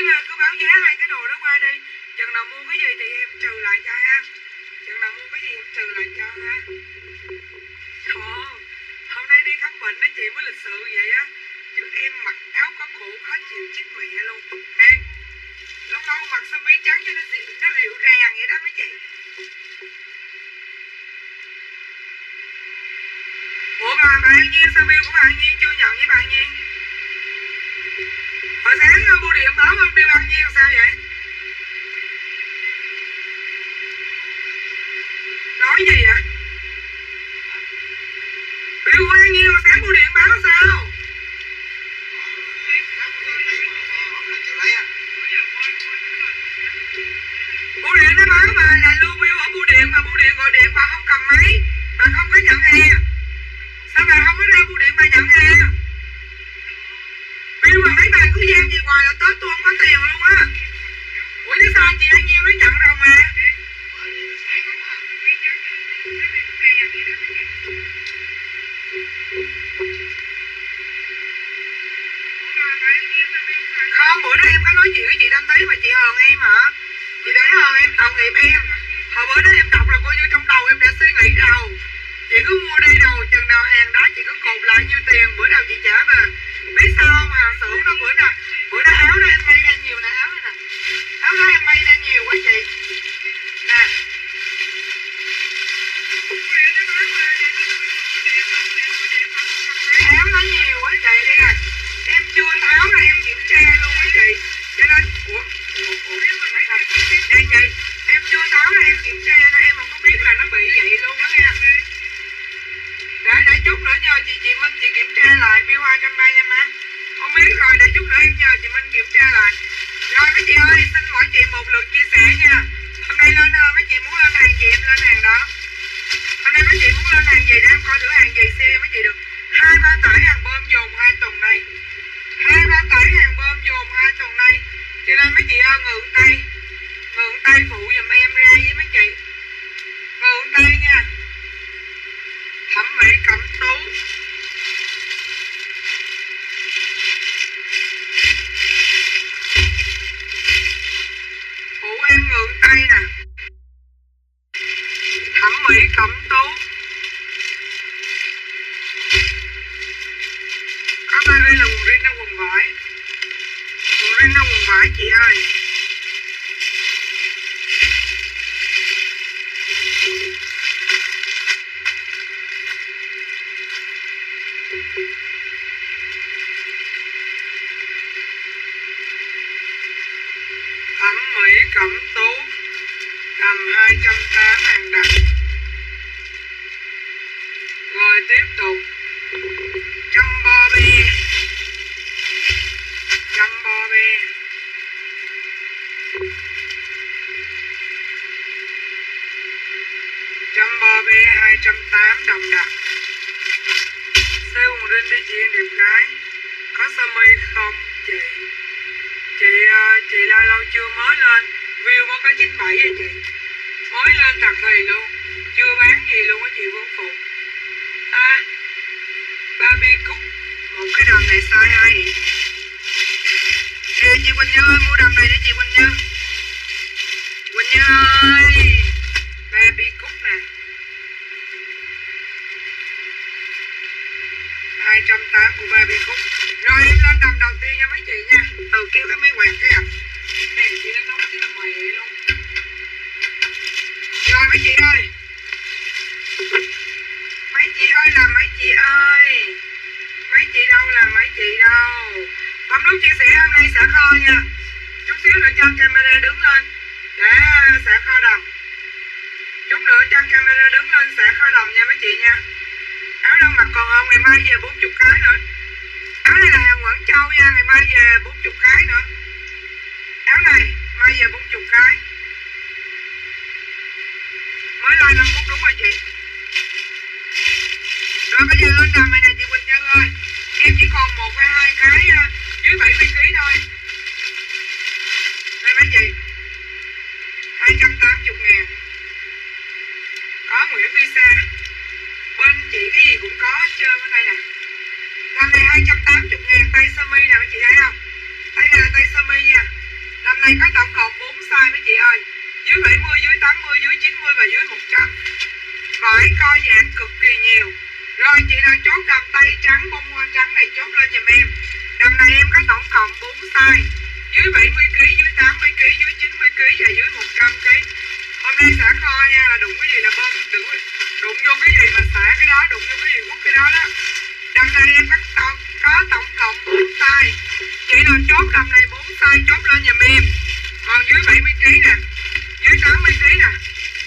chị Thanh cứ báo giá hai cái đồ đó qua đi. Chừng nào mua cái gì thì em trừ lại cho ha. Chừng nào mua cái gì em trừ lại cho ha. Ồ, hôm nay đi khám bệnh đó chị mới lịch sự vậy á. Chứ em mặc áo có cổ khó chịu chết mẹ luôn. Em lâu lâu mặc sơ mi trắng cho nó gì, nó rượu ràng vậy đó mấy chị. Ủa bà, bà An Nhiên, sao bill của bà An Nhiên chưa nhận với bà An Nhiên? Ờ, bưu điện bao nhiêu sao vậy? Nói gì vậy? biểu bao nhiêu sáng bưu điện báo sao? Bưu điện nó báo bà là lưu bill ở bưu điện mà bưu điện gọi điện bà không cầm máy bà không có nhận hàng sao bà không có ra bưu điện bà nhận hàng là tết chị chị Minh chị kiểm tra lại. Bill hai trăm ba nha má. Không biết rồi để chút nữa em nhờ chị Minh kiểm tra lại. Rồi mấy chị ơi xin mỗi chị một lượt chia sẻ nha. Hôm nay lên ờ, mấy chị muốn lên hàng gì? Em lên hàng đó. Hôm nay mấy chị muốn lên hàng gì để em coi thử hàng gì xem mấy chị được. Hai ba tải hàng bơm dồn hai tuần nay hai ba tải hàng bơm dồn hai tuần nay cho nên mấy chị ơi ngượng tay. Ngượng tay phụ giùm em ra với mấy chị. Ngượng tay nha thẩm mỹ cẩm tú phụ em ngượng tay nè. Thẩm mỹ cẩm tú có ba đây là quần rin nó quần vải. Quần rin nó quần vải chị ơi. Hai trăm tám hàng đặc, rồi tiếp tục. Chăm bo bi. Chăm bo bi. Chăm bo be 280 đồng đặc. xe hùng rinh đi chị em đẹp gái có sơ mi không chị? Chị ờ, chị lai lâu chưa mới lên. View mới có 97 rồi chị? Mới lên thật thì luôn. Chưa bán gì luôn á chị Vân Phục à Barbie Cúc một cái đầm này size hai Nè chị Quỳnh Như ơi mua đầm này để chị Quỳnh Như Quỳnh Như ơi Barbie Cúc nè. 280 của Barbie Cúc Rồi em lên đầm đầu tiên nha mấy chị nha. Từ kêu cái máy quạt cái à. Chú chia sẻ hôm nay sẽ kho nha. Chút xíu nữa cho camera đứng lên. Để à, sẽ kho đầm Chút nữa cho camera đứng lên, sẽ kho đầm nha mấy chị nha. Áo đang mặc còn không ngày mai về 40 cái nữa. Áo này là hàng Quảng Châu nha, Ngày mai về 40 cái nữa. Áo này, mai về 40 cái. Mới like lên phút đúng rồi chị. Rồi bây giờ lên đầm này nè chị Quỳnh Nhân ơi. Em chỉ còn một hay hai cái à, uh, dưới 70 kg thôi. Đây mấy tám 280 ngàn. Có Nguyễn Visa bên chị cái gì cũng có hết trơn ở đây nè. Trăm tám 280 ngàn tay sơ mi nè mấy chị thấy không? Đây là tay sơ mi nha. Năm nay có tổng cộng 4 size mấy chị ơi. Dưới 70, dưới 80, dưới 90 và dưới 100 vải co giãn cực kỳ nhiều. Rồi chị nào chốt đầm tay trắng bông hoa trắng này chốt lên giùm em. Năm nay em có tổng cộng 4 size. Dưới 70kg, dưới 80kg, dưới 90kg và dưới 100kg hôm nay xả kho nha là đụng cái gì là bơm đụng, đụng vô cái gì mà xả cái đó đụng vô cái gì quất cái đó đó. Năm nay em có tổng, có tổng cộng 4 size. Chị nào chốt năm này 4 size chốt lên giùm em. Còn dưới 70kg nè dưới 80kg nè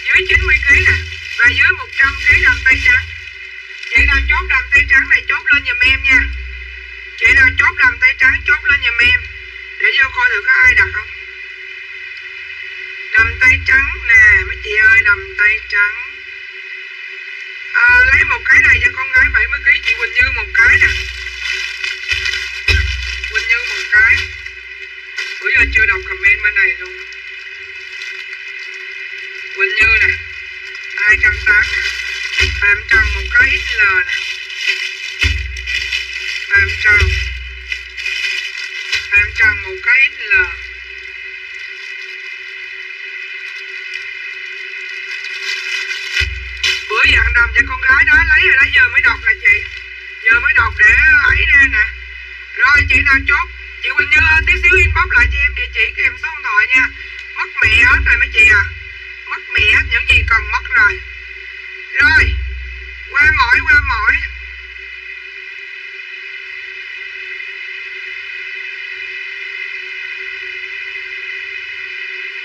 dưới 90kg nè và dưới 100kg đầm tay trắng. Chị nào chốt đầm tay trắng này chốt lên giùm em nha chị nào chốt làm tay trắng chốt lên giùm em. Để vô coi thử có ai đặt không? Đầm tay trắng nè mấy chị ơi đầm tay trắng. À, lấy một cái này cho con gái 70 kg chị Quỳnh Như một cái nè. Quỳnh Như một cái. Bữa giờ chưa đọc comment bên này luôn. Quỳnh Như nè 280 nè. Phạm Trần một cái XL nè em Trần em Trần một cái là Bữa giờ đầm cho con gái đó lấy rồi đó, giờ mới đọc nè chị. Giờ mới đọc để ấy ra nè. Rồi chị nào chốt? Chị Quỳnh Như tí xíu inbox lại cho em địa chỉ kèm số điện thoại nha. Mất mẹ hết rồi mấy chị à. Mất mẹ hết, những gì cần mất rồi. Rồi, Qua mỏi qua mỏi.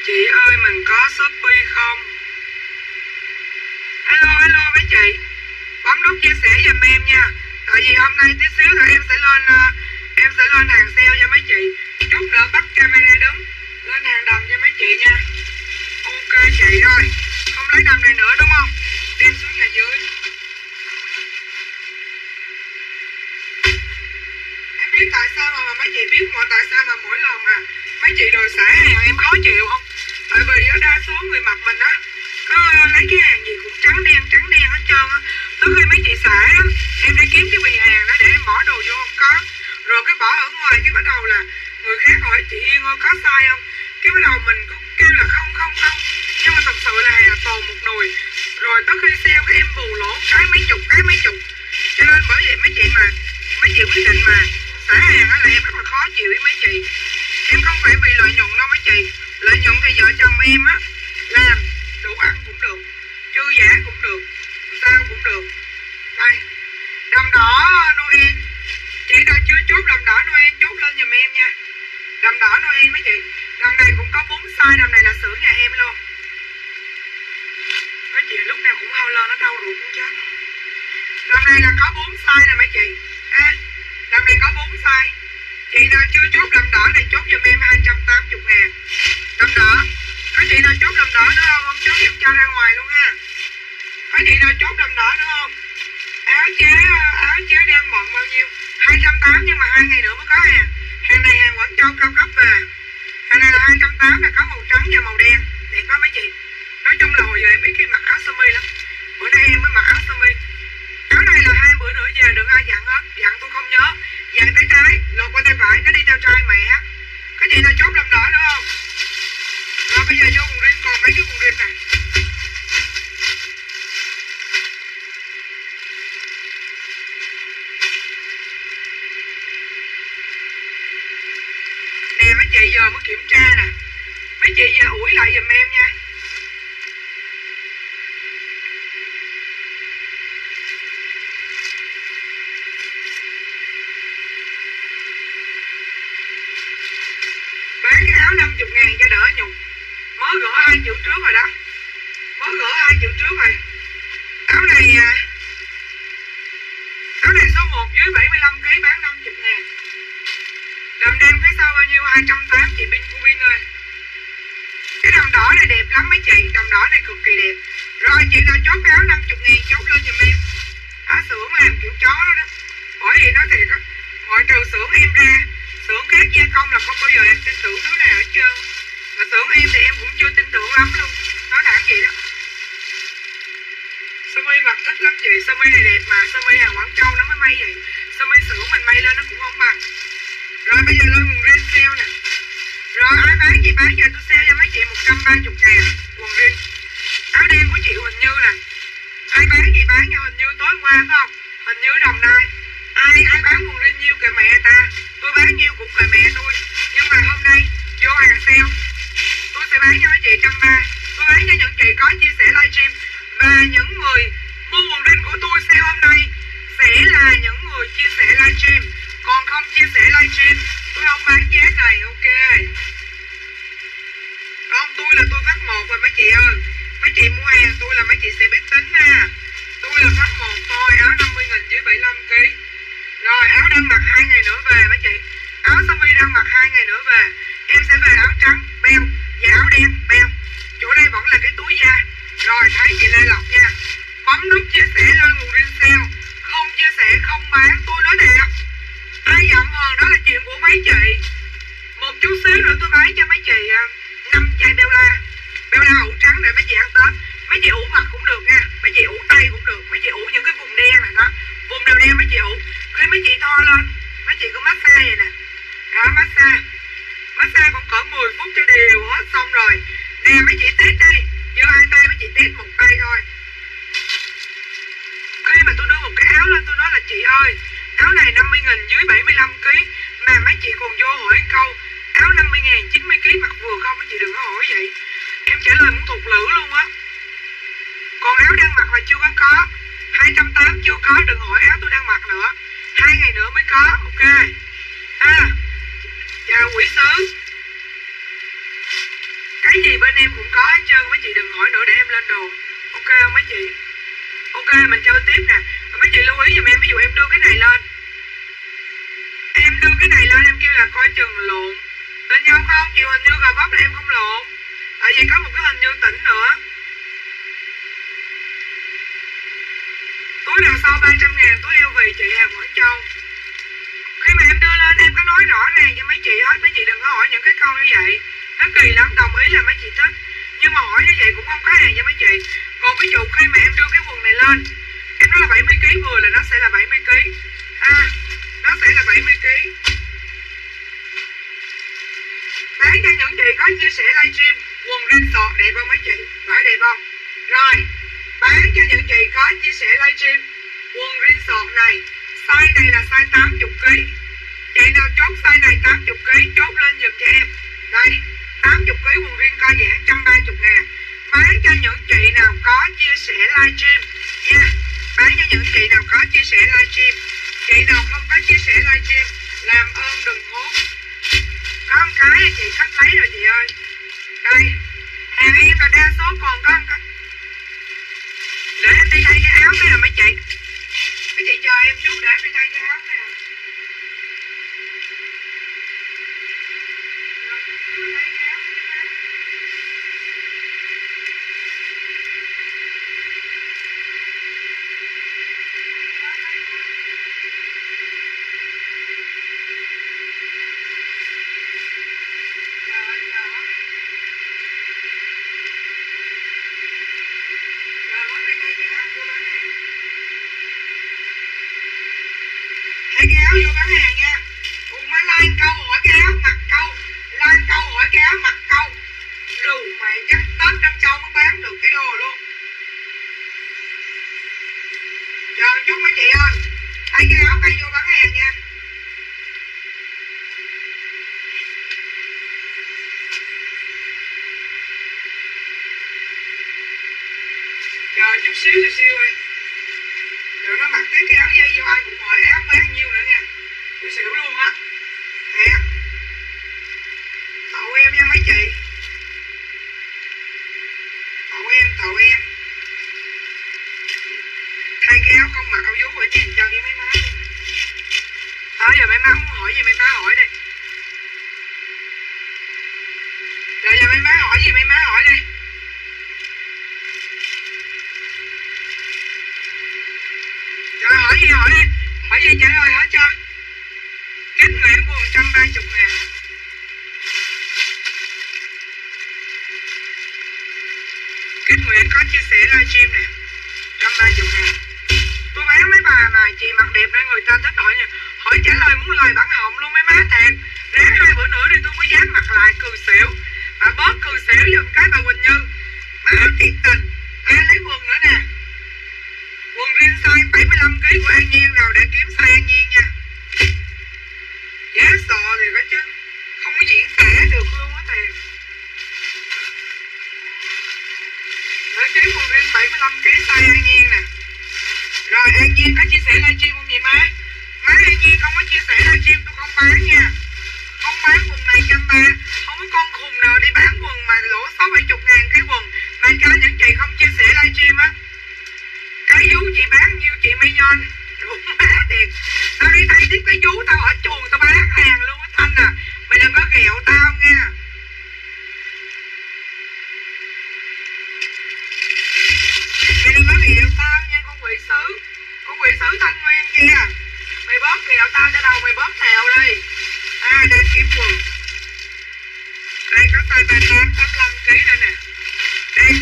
Chị ơi mình có Shopee không? Hello hello mấy chị. Bấm nút chia sẻ giùm em nha. Tại vì hôm nay tí xíu rồi em sẽ lên uh, Em sẽ lên hàng sale cho mấy chị. Chút nữa bắt camera đứng Lên hàng đầm cho mấy chị nha. Ok chị rồi Không lấy đầm này nữa đúng không? Đem xuống nhà dưới. Em biết tại sao mà, mà mấy chị biết mọi tại sao mà mỗi lần mà Mấy chị đồ xả hàng em khó chịu không? Bởi vì á, đa số người mặt mình á Có ờ, lấy cái hàng gì cũng trắng đen trắng đen hết trơn á. Tới khi mấy chị xả á Em đã kiếm cái bì hàng đó để em bỏ đồ vô không có. Rồi cái bỏ ở ngoài cái bắt đầu là người khác hỏi chị Yên ơi có sai không? Cái bắt đầu mình cũng kêu là không không không. Nhưng mà thật sự là hàng toàn một nồi. Rồi tới khi sale cái em bù lỗ cái mấy chục cái mấy chục. Cho nên bởi vậy mấy chị mà mấy chị quyết định mà xả hàng á là em rất là khó chịu với mấy chị. Em không phải vì lợi nhuận đâu mấy chị lợi nhuận thì vợ chồng em á làm đủ ăn cũng được dư giả cũng được sao cũng được. Đây đầm đỏ Noel chị nào chưa chốt đầm đỏ Noel chốt lên giùm em nha. Đầm đỏ Noel mấy chị đầm này cũng có bốn size đầm này là sữa nhà em luôn. Mấy chị lúc nào cũng hao lên nó đau ruột cũng chết. Đầm này là có bốn size nè mấy chị. À, đầm này có bốn size chị nào chưa chốt làm đỏ này chốt giùm em 280 ngàn. Làm đỏ có chị nào chốt làm đỏ nữa không? Không chốt em cho ra ngoài luôn ha. Có chị nào chốt làm đỏ nữa không? Áo chế áo chế đang bận bao nhiêu? 280 nhưng mà hai ngày nữa mới có hàng. Hàng này hàng Quảng Châu cao cấp về hàng này là 280 là có màu trắng và màu đen. Đẹp quá mấy chị. Nói chung là hồi giờ em biết khi mặc áo sơ mi lắm. Bữa nay em mới mặc áo sơ mi. Áo này là hai bữa nữa về đừng ai dặn hết dặn tôi không nhớ dặn tay trái, lột qua tay phải nó đi theo trai mẹ. Có gì là chốt làm đỡ nữa không? Rồi bây giờ vô vùng riêng còn mấy cái vùng riêng này. Nè, mấy chị giờ mới kiểm tra nè. Mấy chị giờ ủi lại giùm em nha bán cái áo 50 ngàn cho đỡ nhục mới gỡ hai triệu trước rồi đó. Mới gỡ hai triệu trước rồi. Áo này à. áo này số 1 dưới 75 kg bán 50 ngàn. Đầm đen phía sau bao nhiêu? 280 chị Bin Cubin ơi. Cái đầm đỏ này đẹp lắm mấy chị. Đầm đỏ này cực kỳ đẹp. Rồi, chị nào chốt cái áo 50 ngàn, chốt lên giùm em. Áo xưởng làm kiểu chó đó đó. Bởi vì nói thiệt á. Ngoại trừ xưởng em ra. Xưởng khác gia công là không bao giờ em tin tưởng đứa nào hết trơn. Mà tưởng em thì em cũng chưa tin tưởng lắm luôn. Nói thẳng vậy đó. Sơ mi mặc thích lắm chị Sơ mi này đẹp mà? Sơ mi hàng Quảng Châu nó mới may vậy? Sơ mi sửa mình may lên nó cũng không bằng. Rồi bây giờ lên quần ren sale nè. Rồi ai bán gì? Bán giờ tôi sale cho mấy chị 130 ngàn. Quần ren Áo đen của chị Huỳnh Như nè. Ai bán gì bán cho Huỳnh Như? Tối qua phải không? Huỳnh Như Đồng Nai. Ai ai bán quần ren nhiêu kìa mẹ ta. Tôi bán nhiêu cũng kìa mẹ tôi. Nhưng mà hôm nay vô hàng sale sẽ bán cho mấy chị trăm ba. Tôi bán cho những chị có chia sẻ livestream. Và những người mua quần đinh của tôi sale hôm nay sẽ là những người chia sẻ livestream. Còn không chia sẻ livestream, tôi không bán giá này, ok? Không tôi là tôi phát một rồi mấy chị ơi. Mấy chị mua hàng, tôi là mấy chị sẽ biết tính ha tôi là phát một thôi, áo 50 nghìn dưới 75 kg rồi, áo đang mặc hai ngày nữa về mấy chị. Áo sơ mi đang mặc hai ngày nữa về. Em sẽ về áo trắng, beo và áo đen beo chỗ đây vẫn là cái túi da. Rồi, thấy chị Lê Lộc nha. Bấm nút chia sẻ lên nguồn riêng sale. Không chia sẻ, không bán. Tôi nói thiệt Ai giận hơn đó là chuyện của mấy chị. Một chút xíu nữa tôi bán cho mấy chị à, năm chai beo la. Beo la ủ trắng để mấy chị ăn Tết. Mấy chị ủ mặt cũng được nha. Mấy chị ủ tay cũng được. Mấy chị ủ những cái vùng đen này đó. Vùng đều đen mấy chị ủ. Khi mấy chị to lên. Mấy chị cứ massage vậy nè. Đó, massage. Massage cũng cỡ 10 phút cho đều hết xong rồi. Nè mấy chị test đây, giơ hai tay mấy chị test một tay thôi. Khi mà tôi đưa một cái áo lên tôi nói là chị ơi áo này 50 nghìn dưới 75 kg mà mấy chị còn vô hỏi câu áo 50 ngàn 90 kg mặc vừa không mấy chị đừng có hỏi vậy. Em trả lời muốn thụt lử luôn á. Còn áo đang mặc là chưa có có. 280 chưa có đừng hỏi áo tôi đang mặc nữa. Hai ngày nữa mới có ok. À chào Nguyễn Sướng cái gì bên em cũng có hết trơn, mấy chị đừng hỏi nữa, để em lên đồ. Ok không mấy chị? Ok, mình chơi tiếp nè. Mấy chị lưu ý giùm em, ví dụ em đưa cái này lên. Em đưa cái này lên, em kêu là coi chừng lộn. Tên nhau không? Chịu hình như gà bắp là em không lộn. À, Tại vì có một cái hình như tỉnh nữa. Túi đằng sau 300 ngàn, túi LV chị hàng Quảng Châu khi mà em đưa lên, em có nói rõ ràng cho mấy chị hết. Mấy chị đừng có hỏi những cái câu như vậy. Nó kỳ lắm, đồng ý là mấy chị thích. Nhưng mà hỏi như vậy cũng không có hàng cho mấy chị. Còn ví dụ khi mà em đưa cái quần này lên, em nói là 70 kg vừa là nó sẽ là 70 kg à nó sẽ là 70 kg bán cho những chị có chia sẻ livestream quần ren sọt đẹp không mấy chị? Phải đẹp không? Rồi, bán cho những chị có chia sẻ livestream quần ren sọt này size này là size 80 kg chị nào chốt size này 80 kg chốt lên giùm cho em. Đây 80 kg quần riêng co giãn 130 ngàn. Bán cho những chị nào có chia sẻ livestream nha, bán cho những chị nào có chia sẻ livestream chị nào không có chia sẻ livestream làm ơn đừng hốt có một cái chị khách lấy rồi chị ơi. Đây, hàng em là đa số còn có một cái. Để em đi thay cái áo cái là mấy chị mấy chị cho em chút để em đi thay cho áo nè chim này. Trăm ba chục ngàn Tôi bán mấy bà mà chị mặc đẹp nên người ta thích hỏi nha. Hỏi trả lời muốn lời bản họng luôn mấy má thiệt. Ráng hai bữa nữa đi, tôi mới dám mặc lại cười xỉu. Bà bớt cười xỉu giùm cái bà Quỳnh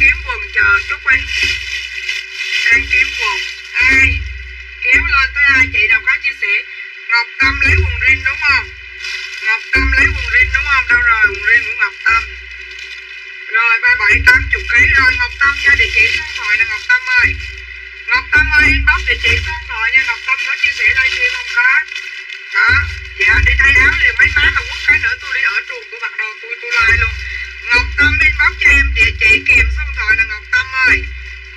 kiếm quần chờ chút đi đang kiếm quần ai? Kéo lên tới ai? Chị nào có chia sẻ? Ngọc Tâm lấy quần riêng đúng không? Ngọc Tâm lấy quần riêng đúng không? Đâu rồi? Quần riêng của Ngọc Tâm. Rồi, ba bảy tám chục ký. Rồi, Ngọc Tâm cho địa chỉ số điện thoại nè, Ngọc Tâm ơi. Ngọc Tâm ơi, inbox địa chỉ số điện thoại nha. Ngọc Tâm nó chia sẻ livestream không? Có. Đó dạ đi thay áo liền. Mấy má mà quất cái nữa, tôi đi ở trường tôi mặc đồ, tôi tôi like luôn. Ngọc Tâm inbox cho em, địa chỉ kèm số điện thoại là Ngọc Tâm ơi.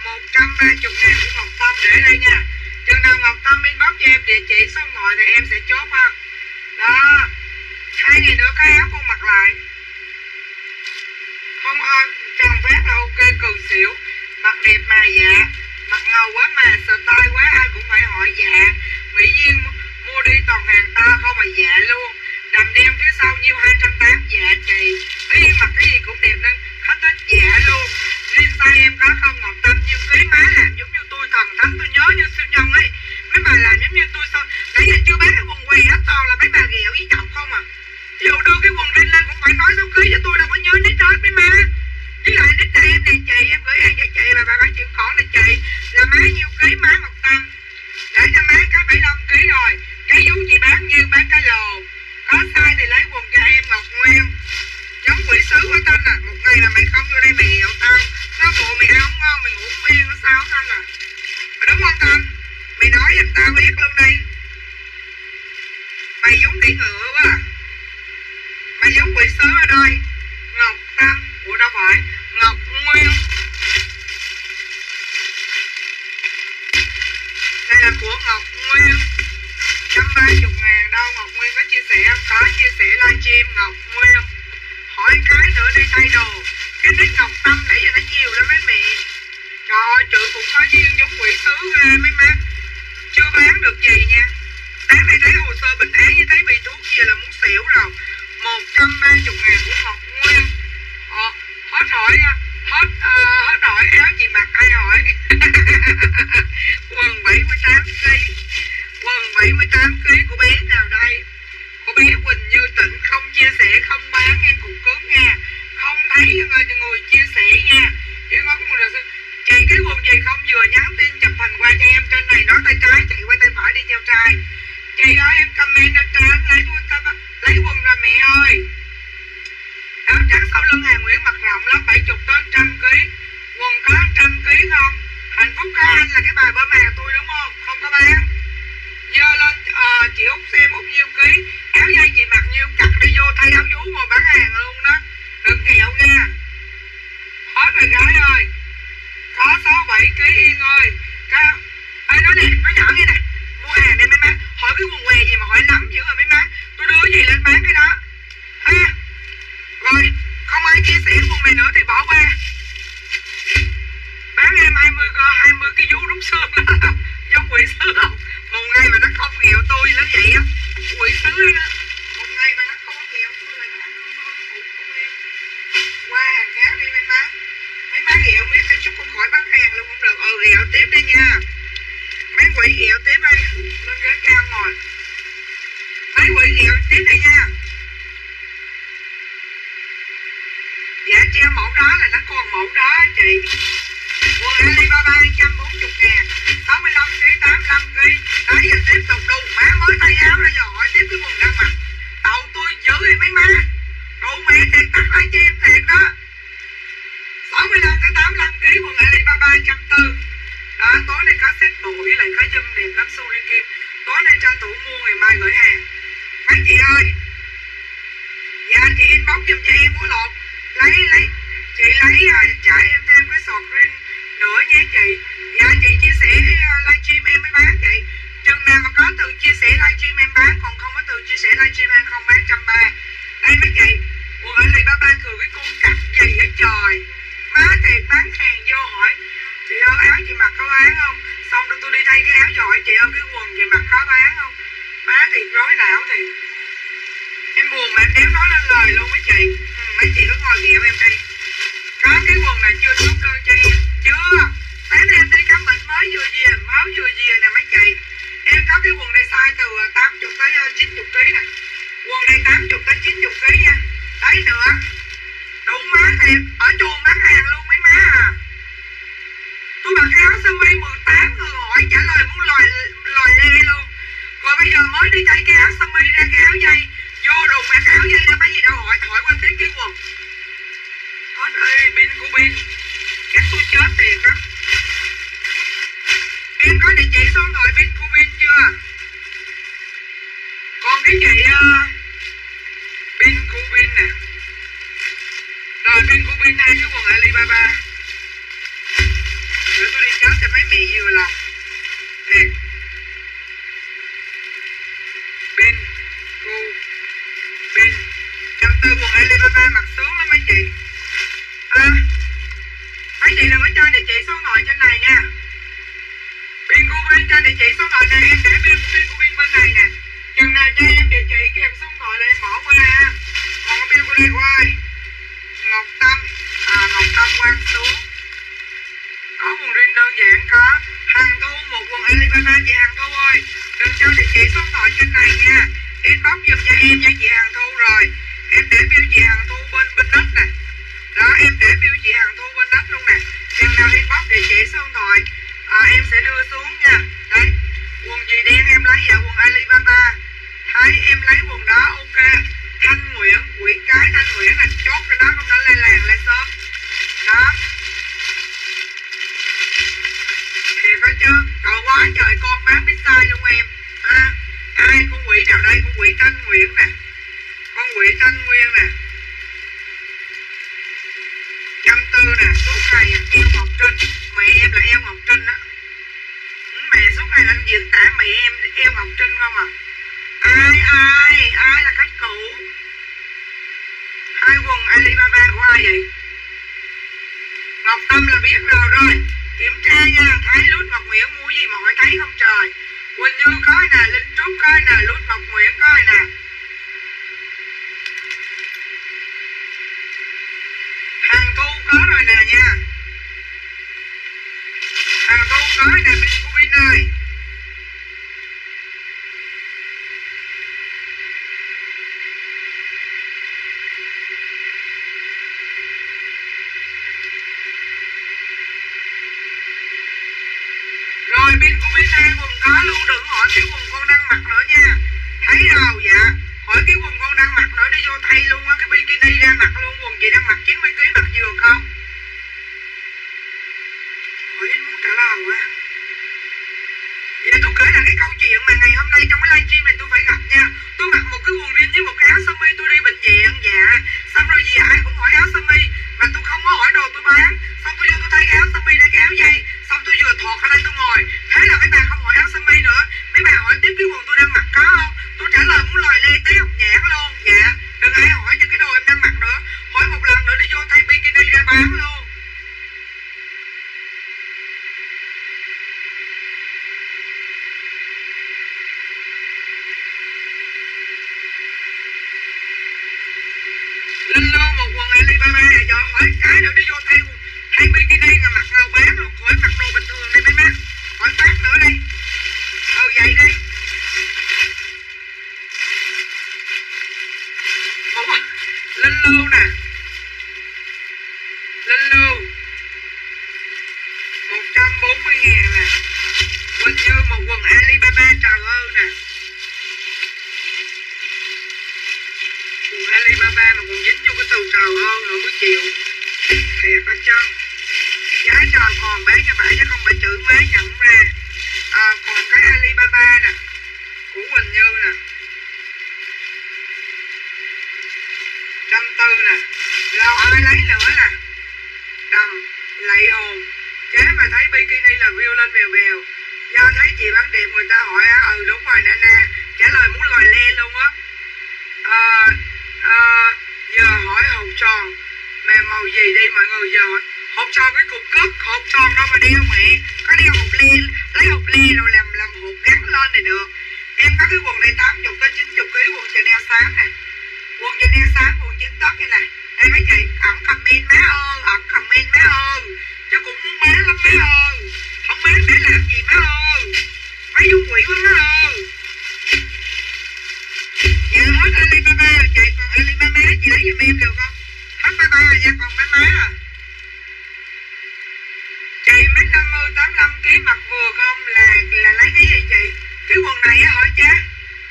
130 ngàn của Ngọc Tâm, để đây nha. Chừng nào Ngọc Tâm inbox cho em địa chỉ, số điện thoại thì em sẽ chốt ha. Đó. Hai ngày nữa cái áo con mặc lại. Không ơi Trần phát là ok cường xỉu. Mặt đẹp mà dạ. Mặt ngầu quá mà sờ tay quá, ai cũng phải hỏi dạ. Mỹ Duyên mua đi toàn hàng ta không mà dạ luôn. Đầm đen phía sau nhiêu 280 dạ chị. Em mặc cái gì cũng đẹp nên khách thích dạ luôn. Nên sai em có không, Ngọc Tâm? Nhưng cái má làm giống như tôi, thần thánh, tôi nhớ như siêu nhân ấy. Mấy bà làm giống như tôi sao? Nãy giờ chưa bán cái quần què hết toàn là mấy bà ghẹo với chồng không à. Dù đưa cái quần lên lên cũng phải nói số cưới cho tôi đâu có nhớ nít hết mấy má. Với lại nít đây em này chị, em gửi ăn cho chị và bà bán chuyện khoản là chị. Là má nhiêu ký má Ngọc Tâm. Để cho má có 75 ký rồi. Cái vú chị bán như bán cái lồ. Có sai thì lấy quần cho em Ngọc Nguyên giống quỷ sứ của tên à một ngày là mày không vô đây mày hiểu tao. Nó bộ mày ăn không ngon, mày ngủ không yên nó sao thanh à mày đúng không tên mày nói giùm tao biết luôn đi. Mày giống đĩ ngựa quá à. mày giống quỷ sứ ở đây. Ngọc tâm, ủa đâu phải? Ngọc nguyên. Đây là của ngọc nguyên trăm ba chục ngàn đâu ngọc nguyên có chia sẻ không có chia sẻ livestream ngọc nguyên hỏi cái nữa đi thay đồ. Cái nick ngọc tâm nãy giờ nó nhiều lắm mấy mẹ. Trời ơi chữ cũng có duyên giống quỷ sứ ghê mấy má. Chưa bán được gì nha. Sáng nay thấy hồ sơ bệnh án với thấy bị thuốc gì là muốn xỉu rồi. Một trăm ba chục ngàn của ngọc nguyên. Ờ, hết ờ, hỏi hết uh, hết hỏi áo chị mặc ai hỏi. Quần 78 kg quần 78 kg của bé nào đây? Cô bé Quỳnh Như Tịnh không? Chia sẻ không? Bán em cũng cướp nha. Không thấy người, người chia sẻ nha. Yêu ngóng một là chị cái quần gì không? Vừa nhắn tin chụp hình qua cho em trên này đó tay trái chị qua tay phải đi theo trai. Chị ơi em comment ở trên lấy quần tay lấy quần rồi mẹ ơi. Áo trắng sau lưng hàng Nguyễn mặc rộng lắm bảy chục tới trăm ký. Quần có trăm ký không? Hạnh phúc có anh là cái bài bơm hàng tôi đúng không? Không có bán chị Úc xem út nhiêu ký áo dây chị mặc nhiêu cặp đi vô thay áo vú ngồi bán hàng luôn đó. Đừng kẹo nha. Hết rồi gái ơi. Có sáu bảy ký yên ơi. Cái, ê nói nè nói nhỏ nghe nè. Mua hàng đi mấy má. Hỏi cái quần què gì mà hỏi lắm dữ rồi mấy má. Tôi đưa gì lên bán cái đó. Ha. Rồi, không ai chia sẻ quần này nữa thì bỏ qua. Bán em 20 ờ, hai mươi cái vú đúng xương giống quỷ sứ không mà nó không hiểu tôi nó vậy á. Quỷ sứ đó một ngày mà nó không hiểu tôi là nó ăn không ngon ngủ không qua hàng khác đi, mấy má. Mấy má hiểu biết phải chút con khỏi bán hàng luôn không được. Ừ hiểu tiếp đi nha. Mấy quỷ hiểu tiếp đi. Lên ghế cao ngồi. Lấy quỷ hiểu tiếp đây nha. Dạ treo mẫu đó là nó còn mẫu đó chị quần Alibaba 140 ngàn 65 kg 85 kg đấy giờ tiếp tục đùng má mới tay áo ra giờ hỏi tiếp cái quần đang mặc tàu tôi giữ thì mấy má đủ mẹ thiệt tắt lại cho em thiệt đó 65 tới 85 kg quần Alibaba 140 đó tối nay có set bộ lại có dâm đẹp lắm Suri Kim tối nay tranh thủ mua ngày mai gửi hàng mấy chị ơi dạ chị inbox giùm cho em của lột lấy lấy chị lấy uh, cho em thêm cái sọt ring nữa nhé chị dạ chị chia sẻ ờ, livestream em mới bán chị chừng nào mà có từ chia sẻ livestream em bán còn không có từ chia sẻ livestream em không bán trăm ba. Đây mấy chị quần ở đây ba ba cười cái con cặp gì vậy trời? Má thiệt bán hàng vô hỏi chị ơi áo chị mặc có bán không? Xong rồi tôi đi thay cái áo rồi chị ơi cái quần chị mặc có bán không? Má thiệt rối não thì, em buồn mà em đéo nói lên lời luôn mấy chị. Ừ, mấy chị cứ ngồi ghẹo em đi. Có cái quần này chưa chốt đơn cho em chưa. Sáng nay em đi khám bệnh mới vừa về, máu vừa về nè mấy chị em có cái quần này size từ à, 80 tới à, 90 kg nè. Quần này 80 tới 90 kg nha. Đấy nữa đủ má thiệt. Ở chuồng bán hàng luôn mấy má à. Tôi mặc áo sơ mi 18 người hỏi trả lời muốn lòi lòi lê luôn. Còn bây giờ mới đi chạy cái áo sơ mi ra, cái áo dây. Vô đùng, mặc áo dây ra cái gì đâu, hỏi hỏi qua tiếng cái quần. Hết ơi pin của pin chắc tôi chết thiệt đó em có địa chỉ số điện bên của bên chưa à? còn cái chị uh, bên của bên nè. Rồi bên của bên hai cái quần Alibaba. Nữa tôi đi chết cho mấy mẹ vừa lòng. Thiệt. Bên cu Bên trăm tư quần Alibaba mặc xuống chị địa chỉ số điện trên này nha. Pin của pin cho địa chỉ số điện này, em để pin của pin của pin bên này nè. Chừng nào cho em địa chỉ, kèm số điện là em bỏ qua ha còn pin của đây của ai Ngọc Tâm à Ngọc Tâm quan xuống. Có nguồn riêng đơn giản, có hàng thu một quần Alibaba, chị hàng thu ơi. Đừng cho địa chỉ số điện trên này nha. Inbox giùm cho em nha, chị hàng thu rồi. Em để bill chị hàng thu bên bên đất nè. Đó, em để bill chị hàng thu bên đất luôn nè em nào inbox địa chỉ xong rồi. Thoại à, em sẽ đưa xuống nha. Đấy quần gì đen em lấy dạ quần Alibaba. Thấy em lấy quần đó ok. Thanh Nguyễn quỷ cái Thanh Nguyễn là chốt cái đó không nó lên làng lên sớm. Đó. Thì phải chứ. Trời quá trời con bán pizza luôn em. À, ai con quỷ nào đây? Con quỷ Thanh Nguyễn nè. Con quỷ Thanh Nguyên nè trăm tư nè suốt này em Ngọc Trinh, mẹ em là em Ngọc Trinh á. Ừ, mẹ suốt ngày lên diễn tả, mẹ em em Ngọc Trinh không à? Ai ai ai là khách cũ? Hai quần Alibaba của ai vậy? Ngọc Tâm là biết rồi rồi. Kiểm tra nha thấy lút Ngọc Nguyễn mua gì mà hỏi thấy không trời. Quỳnh Như coi nè, Linh Trúc coi nè, lút Ngọc Nguyễn coi nè. Hàng thu có rồi nè nha. Hàng thu có nè bên của bên ơi. Rồi, bên của bên hai quần có luôn, đừng hỏi cái quần con đang mặc nữa nha. Thấy đâu dạ hỏi cái quần con đang mặc nữa đi vô thay luôn á, cái bikini đang mặc luôn, quần chị đang mặc 90 kg mặc vừa không? Hỏi muốn trả lời quá thế tôi kể là cái câu chuyện mà ngày hôm nay trong cái livestream này tôi phải gặp nha. Tôi mặc một cái quần jean với một cái áo sơ mi, tôi đi bệnh viện dạ. Xong rồi gì ai cũng hỏi áo sơ mi, Mà tôi không có hỏi đồ tôi bán. Xong tôi vô tôi thay cái áo sơ mi ra cái áo dây. Xong tôi vừa thọt ở đây tôi ngồi. Thế là mấy bà không hỏi áo sơ mi nữa. Mấy bà hỏi tiếp cái quần tôi đang mặc có không? Tôi trả lời muốn lòi lê tí học nhãn luôn Dạ. Đừng ai hỏi những cái đồ em đang mặc nữa. Hỏi một lần nữa đi vô thay bikini ra bán luôn. Quần Alibaba giờ hỏi cái nữa đi vô thay quần thay bikini mà mặc bán luôn khỏi mặc đồ bình thường đi mấy má hỏi phát nữa đi ừ vậy đi má nhận ra à, Còn cái Alibaba nè Của Quỳnh Như nè. Trăm tư nè. Rồi ai lấy nữa nè. Đầm Lạy hồn. Chế mà thấy bikini là view lên vèo vèo Do thấy chị bán đẹp người ta hỏi á Ừ đúng rồi Nana. Trả lời muốn lòi le luôn á. À, à, Giờ hỏi hộp tròn Mà màu gì đi mọi người? Giờ hỏi không cho cái cục cất Hộp tròn đâu mà đeo mẹ Có đeo hộp lê Lấy hộp lê rồi làm làm hộp gắn lên này được. Em có cái quần này 80 tới 90 cái quần Chanel xám nè. Quần Chanel xám quần chính như này Em mấy chị, ẩn comment má ơi, Ẩn comment má ơi. Chứ cũng muốn má lắm má ơi. Không má để làm gì má ơi. Má dung quỷ quá má ơi. Dạ hết Alibaba rồi chị. Còn Alibaba chị lấy giùm em được không? Hết bye bye rồi dạ còn má má à. Chị mít 50 85 kg mặc vừa không là là lấy cái gì chị? Cái quần này á hả cha?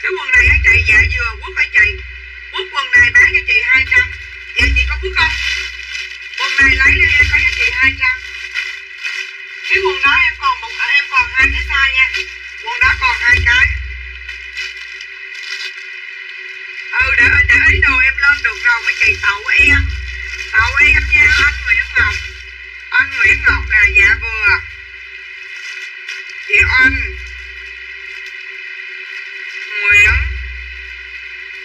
Cái quần này á chị dạ vừa, quốc hả chị quốc quần này bán cho chị 200 Dạ chị có quốc không? Quần này lấy đi, em lấy cho chị 200 Cái quần đó em còn một à, em còn hai cái size nha. Quần đó còn hai cái. Ừ để để ý đồ em lên được rồi mấy chị tàu em. Tàu em nha, anh Nguyễn Ngọc. Anh Nguyễn Ngọc nè. Dạ vừa Chị Anh Nguyễn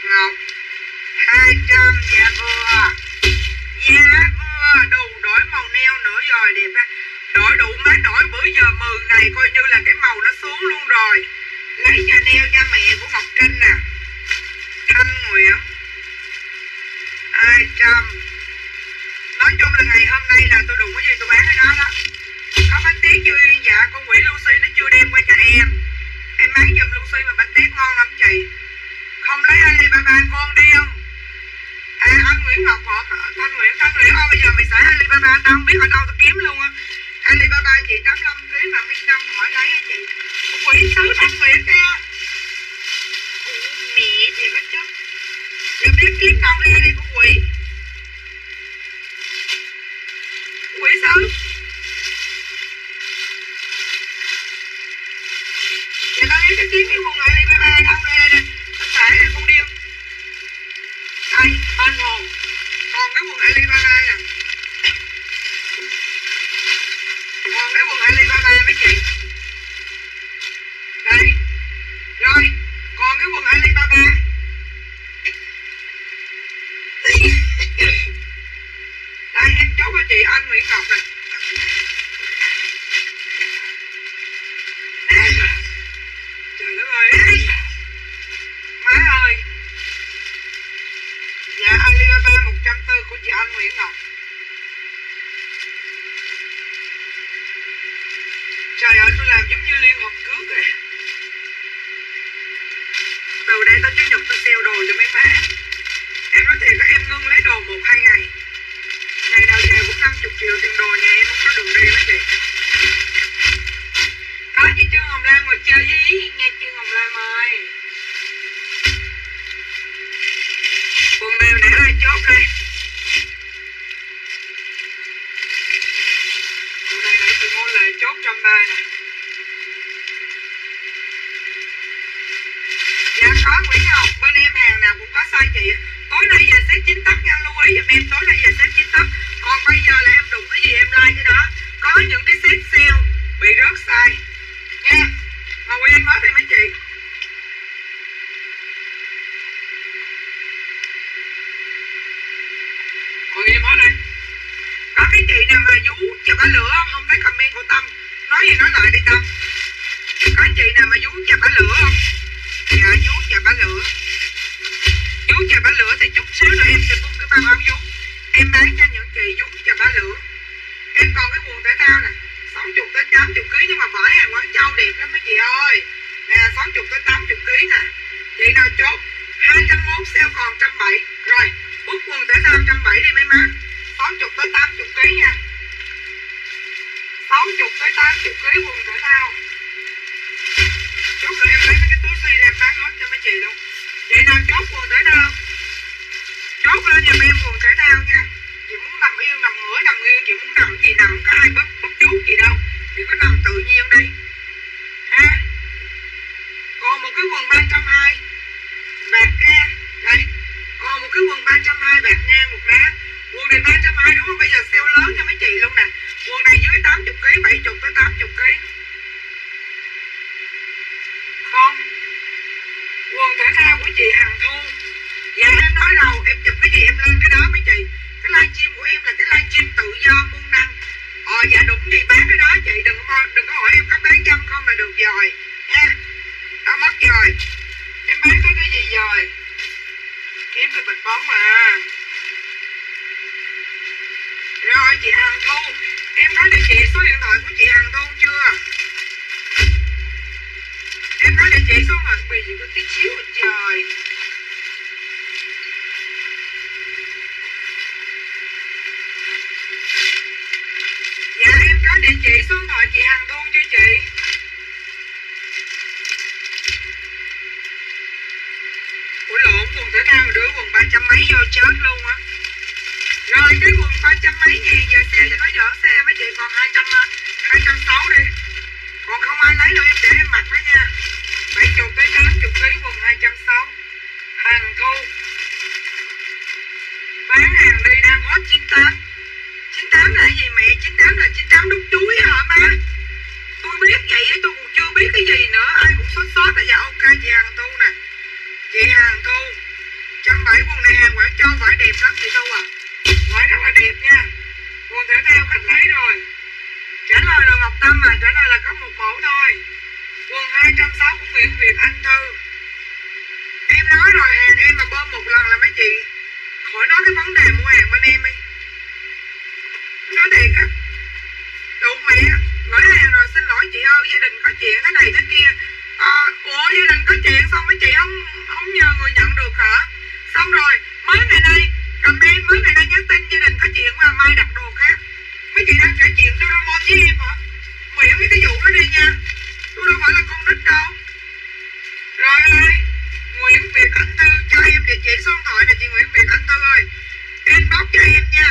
Ngọc. 200 dạ vừa Dạ vừa đủ, đổi màu neo nữa rồi, đẹp á Đổi đủ má, đổi bữa giờ 10 ngày coi như là cái màu nó xuống luôn rồi. Lấy cho neo cho mẹ của Ngọc Trinh nè. Thanh Nguyễn. 200 Nói chung là ngày hôm nay là tôi đụng cái gì tôi bán cái đó đó. Có bánh tét chưa yên dạ Con quỷ Lucy nó chưa đem qua cho em. Em bán giùm Lucy mà bánh tét ngon lắm chị. Không lấy Alibaba con đi không? À anh Nguyễn Ngọc họ ờ, Thanh Nguyễn Thanh Nguyễn. Ơi bây giờ mày xài Alibaba Tao không biết ở đâu tao kiếm luôn á. Alibaba chị 85kg mà mấy năm hỏi lấy á chị. Con quỷ xứ Thanh Nguyễn nha. Mẹ thì có chứ Giờ biết kiếm đâu đi đi, con quỷ. 80 kg 70 tới 80 kg không. Quần thể thao của chị Hằng Thu. Dạ em nói đâu em chụp cái gì em lên cái đó mấy chị. Cái livestream của em là cái livestream tự do muôn năng ờ dạ đúng gì bán cái đó, chị đừng có đừng có hỏi em có bán dâm không là được rồi. Nha. Đã mất rồi. Em bán cái cái gì rồi? Kiếm được bịch bóng mà. Rồi, chị Hằng Thu. Em nói địa chỉ số điện thoại của chị Hằng Thu chưa? Em nói địa chỉ số mà thoại Bởi có tí xíu trời. Dạ em có địa chỉ số điện thoại chị Hằng Thu chưa chị. Ủa, lộn, quần thể thao đứa quần ba trăm mấy vô chết luôn á. Rồi, cái quần ba trăm mấy ngàn giờ xe cho nó dở xe mấy chị còn hai trăm hai trăm sáu đi. Còn không ai lấy đâu, em để em mặc đó nha. Bảy chục tới tám chục ký quần hai trăm sáu. Hàng thu bán hàng đi, đang hot chín tám. Chín tám là gì mẹ? Chín tám là chín tám đúc chuối hả má? Tôi biết vậy tôi còn chưa biết cái gì nữa. Ai cũng sốt sốt là dạ ok, chị hàng thu nè. Chị hàng thu. Trăm bảy quần này hàng quảng châu vải đẹp lắm chị thu à. Vải rất là đẹp nha. Quần thể thao khách lấy rồi? Trả lời là Ngọc Tâm mà Trả lời là có một mẫu thôi. Quần 260 của Nguyễn Việt Anh Thư. Em nói rồi hàng em mà bơm một lần là mấy chị? Khỏi nói cái vấn đề mua hàng bên em đi. Nói thiệt á. Đủ mẹ. Gửi hàng rồi xin lỗi chị ơi Gia đình có chuyện thế này thế kia. À, Ủa gia đình có chuyện xong mấy chị không không nhờ người nhận được hả? Xong rồi mới ngày nay comment mới người nay nhắn tin gia đình có chuyện mà mai đặt đồ khác. Mấy chị đang kể chuyện Doraemon với em hả? Miễn cái cái vụ đó đi nha. Tôi đâu phải là con nít đâu. Rồi ơi Nguyễn Việt Anh Tư cho em địa chỉ số điện thoại là chị Nguyễn Việt Anh Tư ơi. Inbox cho em nha.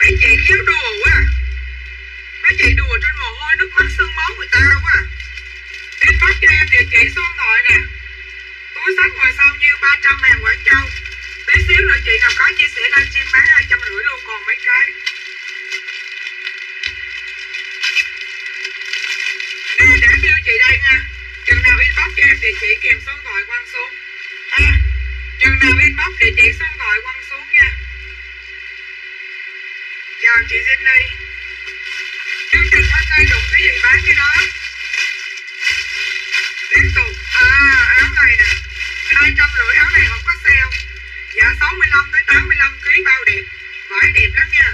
Mấy chị khéo đùa quá à. mấy chị đùa trên mồ hôi, nước mắt, sương máu người ta quá à. inbox cho em địa chỉ số điện thoại nè túi sách ngồi sau nhiêu 300 hàng Quảng Châu tí xíu nữa chị nào có chia sẻ livestream bán hai trăm rưỡi luôn còn mấy cái. Nè để bill chị đây nha. Chừng nào inbox cho em địa chỉ kèm số điện thoại quăng xuống. Ha chừng nào inbox địa chỉ số điện thoại quăng xuống nha. Chào chị Jenny. Chương trình hôm nay đụng cái gì bán cái đó? Tiếp tục. À áo này nè hai trăm rưỡi áo này không có sale. Dạ 65 tới 85 ký bao đẹp. Vải đẹp lắm nha.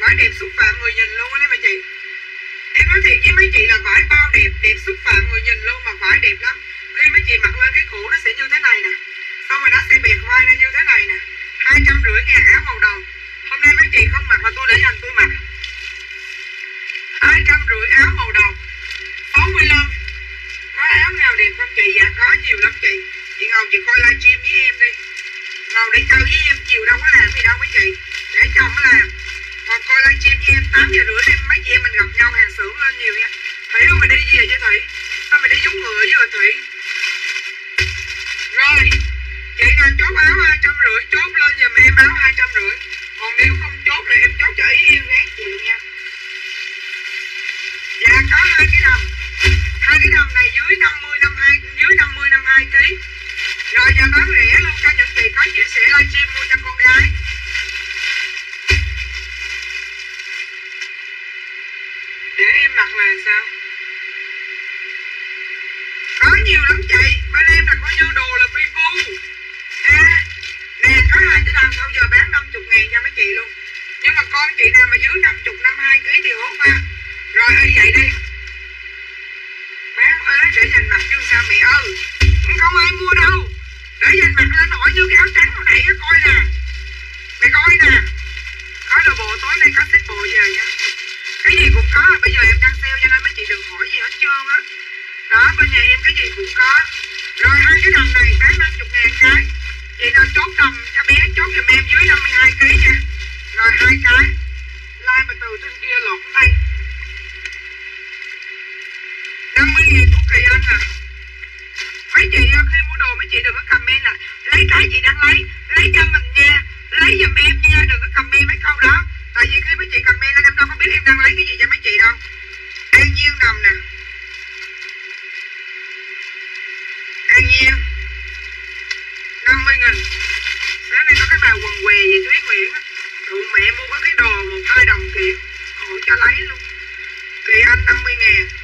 Vải đẹp xúc phạm người nhìn luôn đấy mấy chị. Em nói thiệt với mấy chị là vải bao đẹp đẹp xúc phạm người nhìn luôn mà vải đẹp lắm. Khi mấy chị mặc lên cái cổ nó sẽ như thế này nè. Xong rồi nó sẽ bẹt vai lên như thế này nè. Hai trăm rưỡi ngàn áo màu đồng hôm nay mấy chị không mặc mà tôi để dành tôi mặc. Hai trăm rưỡi áo màu đồng 65 có áo nào đẹp không chị? Dạ có nhiều lắm chị chị ngồi chị coi livestream với em đi. Ngồi để chơi với em, chiều đâu có làm gì đâu mấy chị. Để chồng có làm. Còn coi livestream với em 8 giờ rưỡi đêm mấy chị em mình gặp nhau hàng xưởng lên nhiều nha. Thủy đâu mà đi về chứ thủy? Sao mày đi giống ngựa với rồi thủy? Rồi, chị nào chốt áo hai trăm rưỡi, chốt lên giùm em áo hai trăm rưỡi. Còn nếu không chốt thì em chốt cho ý em ráng chịu nha. Dạ có hai cái đầm. Hai cái đầm này dưới 50 52 dưới 50 52 kg rồi giờ bán rẻ luôn, cho những chị có chia sẻ livestream mua cho con gái. Để em mặc là sao? Có nhiều lắm chị, bên em là có vô đồ là phi phu. ha nè, có hai cái đầm thôi, giờ bán 50 ngàn cho mấy chị luôn. Nhưng mà con chị nào mà dưới 50 52 kg thì hốt ha rồi ơi vậy đi. Bán ế để dành mặt chứ sao mẹ ơi. Không ai mua đâu để dành mặt lên hỏi như cái áo trắng mà hãy coi nè. Mày coi nè. Có đồ bộ tối nay có xếp bộ về nha. Cái gì cũng có, bây giờ em đang sale cho nên mấy chị đừng hỏi gì hết trơn á. Đó, bên nhà em cái gì cũng có. Rồi hai cái đầm này bán 50 ngàn cái. Chị nên chốt đầm cho bé, chốt giùm em dưới 52 kg nha. Rồi hai cái. Like mà từ trên kia lột đây 50 ngàn của kỳ anh à mấy chị khi mua đồ mấy chị đừng có comment là lấy cái gì đang lấy? Lấy cho mình nha. Lấy giùm em nha, đừng có comment mấy câu đó. Tại vì khi mấy chị comment lên, em đâu có biết em đang lấy cái gì cho mấy chị đâu. An nhiên nằm nè? An nhiên 50 nghìn. Sáng nay có cái bà quần què gì, Thúy Nguyễn á. Tụ mẹ mua có cái đồ một hai đồng kiện Hội cho lấy luôn. Kỳ anh 50 ngàn.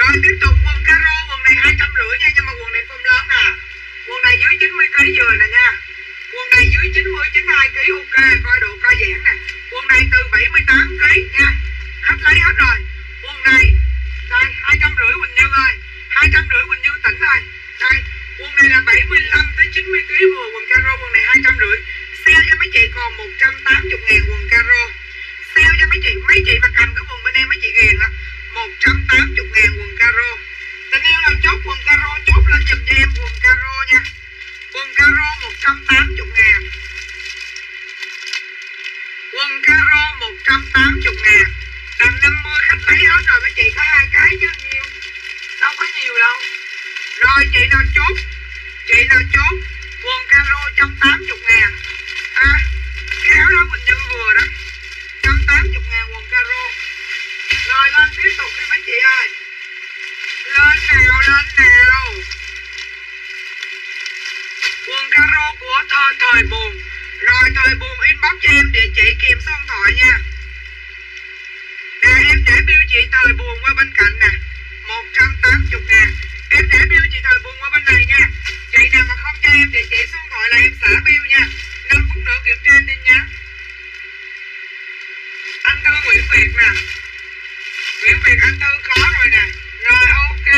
Rồi tiếp tục quần caro, Quần này hai trăm rưỡi nha, Nhưng mà quần này phong lớn nè Quần này dưới 90 kg vừa nè nha. Quần này dưới 90 92 kg ok, Coi độ co giãn nè. Quần này từ 78 kg nha. Khách lấy hết rồi. Quần này, Đây, hai trăm rưỡi Quỳnh Như ơi. hai trăm rưỡi Quỳnh Như tỉnh rồi. Đây, quần này là 75 tới 90 kg vừa Quần caro, quần này hai trăm rưỡi. Sale cho mấy chị còn 180 ngàn quần caro. Sale cho mấy chị Mấy chị mà cầm cái quần bên em, mấy chị ghiền á 180 ngàn giùm cho em quần caro nha. Quần caro 180 ngàn. Quần caro 180 ngàn. Tầm 50 khách lấy hết rồi, mấy chị có hai cái chứ, nhiều. Đâu có nhiều đâu. Rồi, chị nào chốt? Chị nào chốt? Quần caro 180 ngàn. À Cái áo đó mình như vừa đó. 180 ngàn quần caro. Rồi, lên tiếp tục đi mấy chị ơi. Lên nào lên nào. Quần caro của thơ thời buồn. Rồi thời buồn inbox cho em địa chỉ kèm số điện thoại nha. Nè, em để bill chị thời buồn qua bên cạnh nè. 180 ngàn. Em để bill chị thời buồn qua bên này nha. Chị nào mà không cho em địa chỉ số điện thoại là em xả bill nha. 5 phút nữa kiểm tra tin nhắn. Anh Thư, Nguyễn Việt nè. Nguyễn Việt, anh Thư có rồi nè. Rồi, ok.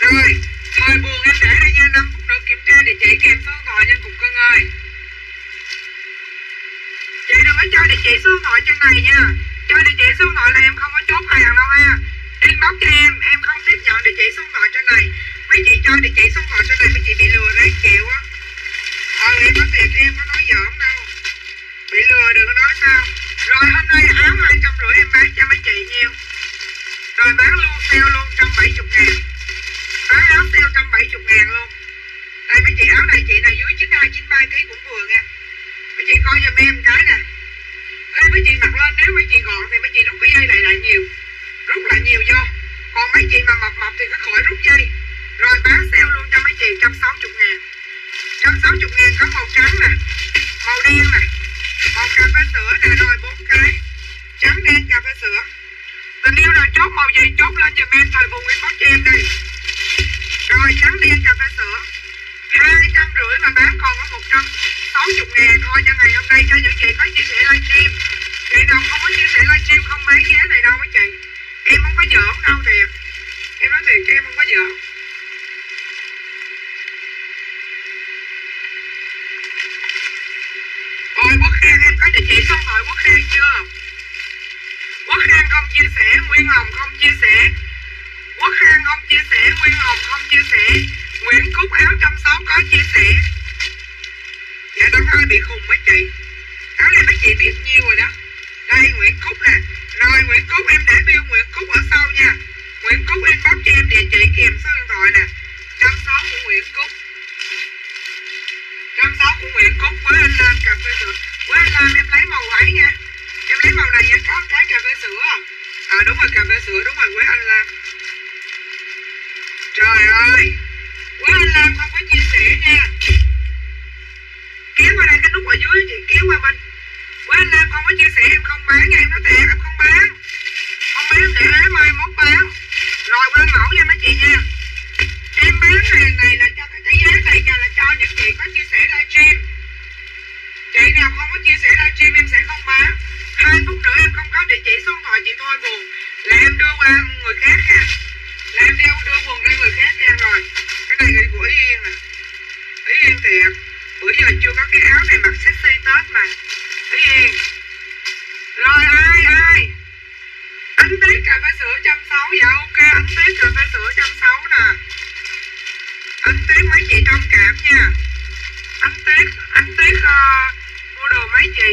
Rồi. Thời buồn em để ra nha năm phút nữa kiểm tra địa chỉ kèm số gọi nha cùng Cưng ơi Chị đừng có cho địa chỉ số gọi trên này nha Cho địa chỉ số gọi là em không có chốt hàng đâu ha Inbox cho em Em không tiếp nhận địa chỉ số gọi trên này Mấy chị cho địa chỉ số gọi trên này Mấy chị bị lừa đấy chịu á Ờ em có thiệt em có nói giỡn đâu Bị lừa đừng có nói sao Rồi hôm nay áo hai trăm rưỡi em bán cho mấy chị nhiêu Rồi bán luôn sale luôn trăm bảy chục ngàn. Bán áo sale trăm bảy chục ngàn luôn. Đây mấy chị áo này chị nào dưới 92, 93 ký cũng vừa nha. Mấy chị coi giùm em cái nè. Ê mấy chị mặc lên nếu mấy chị gọn thì mấy chị rút cái dây này lại nhiều. Rút lại nhiều vô. Còn mấy chị mà mập mập thì cứ khỏi rút dây. Rồi bán sale luôn cho mấy chị 160 ngàn. 160 ngàn có màu trắng nè Màu đen nè Màu cà phê sữa nè rồi bốn cái Trắng đen cà phê sữa. Tình yêu là chốt màu gì chốt lên giùm em Thời buồn inbox cho em đây rồi trắng đen cà phê sữa hai trăm rưỡi mà bán còn có một trăm sáu chục ngàn thôi, cho ngày hôm nay cho những chị có chia sẻ livestream. Chị nào không có chia sẻ livestream không bán giá này đâu mấy chị. Em không có giỡn đâu thiệt. Em nói thiệt cho em không có giỡn Ôi, Quốc Khang, em có địa chỉ xong rồi Quốc Khang chưa? Quốc Khang không chia sẻ, Nguyên Hồng không chia sẻ. Quốc Khang không chia sẻ, Nguyên Hồng không chia sẻ, Nguyễn Cúc áo trăm sáu có chia sẻ. Dạ đó hơi bị khùng mấy chị. Áo này mấy chị biết nhiêu rồi đó. Đây, Nguyễn Cúc nè. Rồi, Nguyễn Cúc em để bill Nguyễn Cúc ở sau nha. Nguyễn Cúc em bóc cho em địa chỉ kèm số điện thoại nè. Trăm sáu của Nguyễn Cúc trăm sáu của Nguyễn Cúc với anh Lam cà phê sữa. Với anh Lam em lấy màu ấy nha. Em lấy màu này em có cái cà phê sữa à? À đúng rồi, cà phê sữa, đúng rồi với anh Lam trời ơi! Quá anh Lam không có chia sẻ nha. Kéo qua đây cái nút ở dưới chị kéo qua bên. Quá anh Lam không có chia sẻ, em không bán nha, em nói thiệt, em không bán. Không bán để ế mai mốt bán. Rồi quên mẫu cho mấy chị nha. Em bán hàng này là cho cái giá này cho là cho những chị có chia sẻ livestream. Chị nào không có chia sẻ livestream em sẽ không bán. Hai phút nữa em không có địa chỉ số điện thoại, chị thôi buồn. Là em đưa qua người khác ha em đeo đưa quần cho người khác em rồi. Cái này là của yên nè ý yên thiệt bữa giờ chưa có cái áo này mặc sexy tết mà. Ý yên rồi ai ai? Anh tiết cà phê sữa trăm sáu dạ ok anh tiết cà phê sữa trăm sáu nè. Anh tiết mấy chị thông cảm nha. Anh tiết anh tiết uh, ờ, mua đồ mấy chị?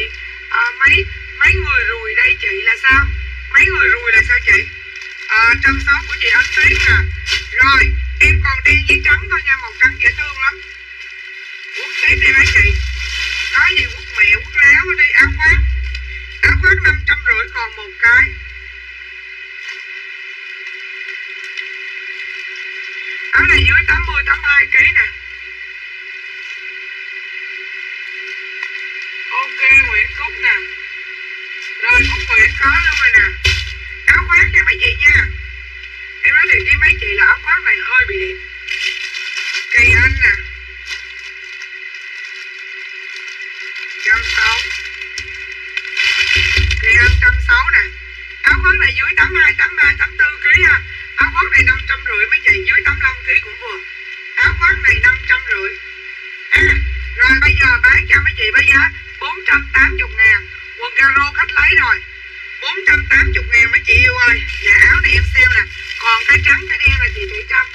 Uh, mấy mấy người rùi đây chị là sao? Mấy người rùi là sao chị? À, trăm sáu của chị anh tuyết nè. Rồi em còn đen với trắng thôi nha màu trắng dễ thương lắm. Quất tiếp đi mấy chị có gì quất mẹ quất láo đi áo khoác. Áo khoác năm trăm rưỡi còn một cái. Áo này dưới 80 82 kg nè. Ok Nguyễn Cúc nè. Rồi Cúc Nguyễn có luôn rồi nè áo khoác cho mấy chị nha. Em nói thiệt với mấy chị là áo khoác này hơi bị đẹp. Cây anh nè. Trăm sáu. Cây anh trăm sáu nè. Áo khoác này dưới tám hai tám ba tám bốn kg ha. Áo khoác này năm trăm rưỡi mấy chị dưới tám năm kg cũng vừa. Áo khoác này năm trăm rưỡi. À, rồi bây giờ bán cho mấy chị với giá bốn trăm tám mươi ngàn. Quần caro khách lấy rồi. 480 ngàn mấy chị yêu ơi Dạ áo này em xem nè Còn cái trắng cái đen là chị Thủy Trâm?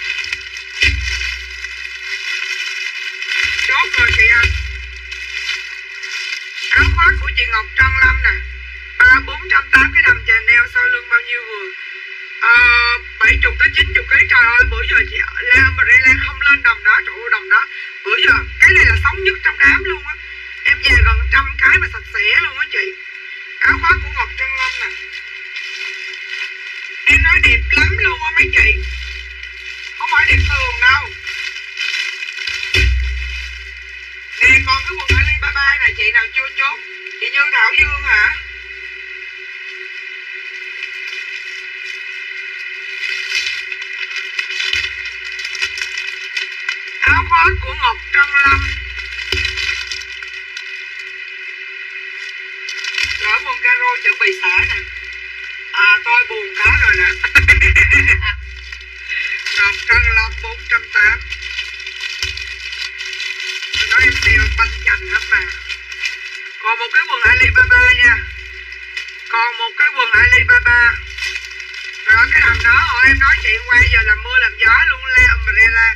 Chốt rồi chị ơi Áo khoác của chị Ngọc Trân Lâm nè. Ba bốn trăm tám cái đầm chà neo sau lưng bao nhiêu vừa? À, bảy chục tới chín chục ký trời ơi bữa giờ chị la umbrella không lên đồng đó chỗ đồng đó. Bữa giờ cái này là sống nhất trong đám luôn á. Em về gần trăm cái mà sạch sẽ luôn á chị áo khoác của Ngọc Trân Lâm nè. Em nói đẹp lắm luôn á mấy chị. Không phải đẹp thường đâu. Nè, còn cái quần Alibaba này chị nào chưa chốt? Chị Như Thảo Dương hả? Áo khoác của Ngọc Trân Lâm Rồi môn caro chuẩn bị xả nè. À tôi buồn cá rồi nè. Ngọc Trân Lâm 480 Tôi nói em đeo banh chành hết mà. Còn một cái quần Alibaba nha. Còn một cái quần Alibaba. Rồi cái thằng đó hồi em nói chuyện qua giờ làm mưa làm gió luôn le umbrella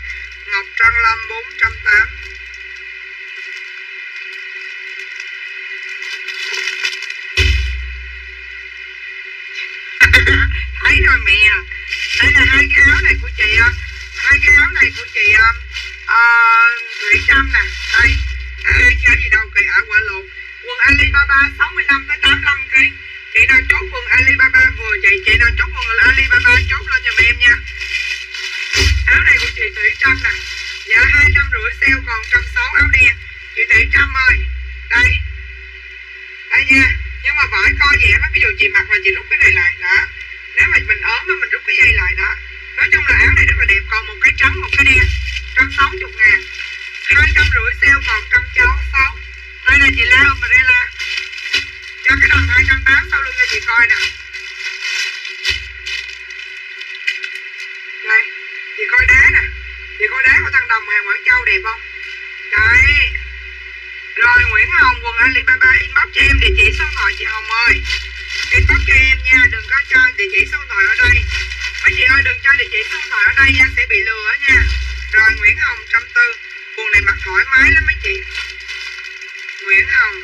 Ngọc trăng Lâm 480 thấy con mẹ. Đây là hai cái áo này của chị ờ, hai cái áo này của chị ờ, ờ, uh, thủy trâm nè. Đây hai cái gì đâu kỳ ả quả lộn. Quần alibaba 65 tới 85 kg chị nào chốt quần alibaba vừa chị chị nào chốt quần alibaba chốt lên giùm em nha. Áo này của chị thủy trâm nè. Dạ hai trăm rưỡi sale còn trăm sáu áo đen. Chị thủy trâm ơi đây. Đây nha nhưng mà vải co dẻ lắm ví dụ chị mặc là chị rút cái này lại đó nếu mà mình ốm mà mình rút cái dây lại đó, nói chung là áo này rất là đẹp, còn một cái trắng, một cái đen trăm sáu chục ngàn hai trăm rưỡi sale còn trăm cháu sáu đây là chị Leo Umbrella. Cho cái đầm hai trăm tám sau lưng cho chị coi nè. Đây, chị coi đá nè. Chị coi đá của thằng đồng hàng Quảng Châu đẹp không? Đấy. Rồi Nguyễn Hồng, quần Alibaba inbox cho em địa chỉ số điện thoại chị Hồng ơi. Inbox cho em nha, Đừng có cho địa chỉ số điện thoại ở đây. Mấy chị ơi, đừng cho địa chỉ số điện thoại ở đây nha, Sẽ bị lừa nha. Rồi, Nguyễn Hồng trăm tư. Buồn này mặc thoải mái lắm mấy chị. Nguyễn Hồng.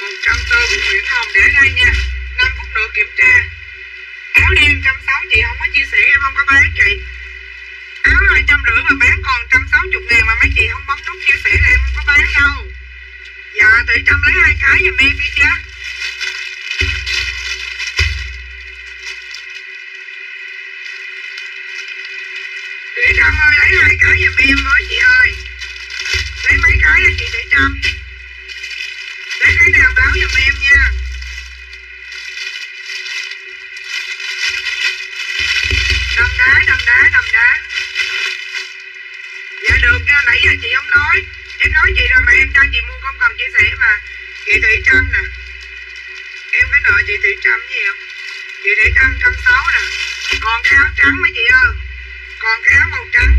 140 của Nguyễn Hồng để đây nha. 5 phút nữa kiểm tra. Áo đen 160 chị không có chia sẻ, em không có bán chị. Áo hai trăm rưỡi mà bán còn trăm sáu chục ngàn mà mấy chị không bấm nút chia sẻ là em không có bán đâu. Dạ tự trăm lấy hai cái giùm em đi chứ. Trâm ơi lấy lại cái giùm em với chị ơi? Lấy mấy cái là chị Thị Trâm lấy cái nào báo giùm em nha. Đầm đá đầm đá đầm đá. Dạ được nha, nãy giờ chị không nói. Em nói chị rồi mà em cho chị mua không cần chia sẻ mà. Chị thủy trâm nè. Em có nợ chị thủy trâm gì không chị thủy trâm trăm sáu nè. Còn cái áo trắng mấy chị ơi còn cái áo màu trắng.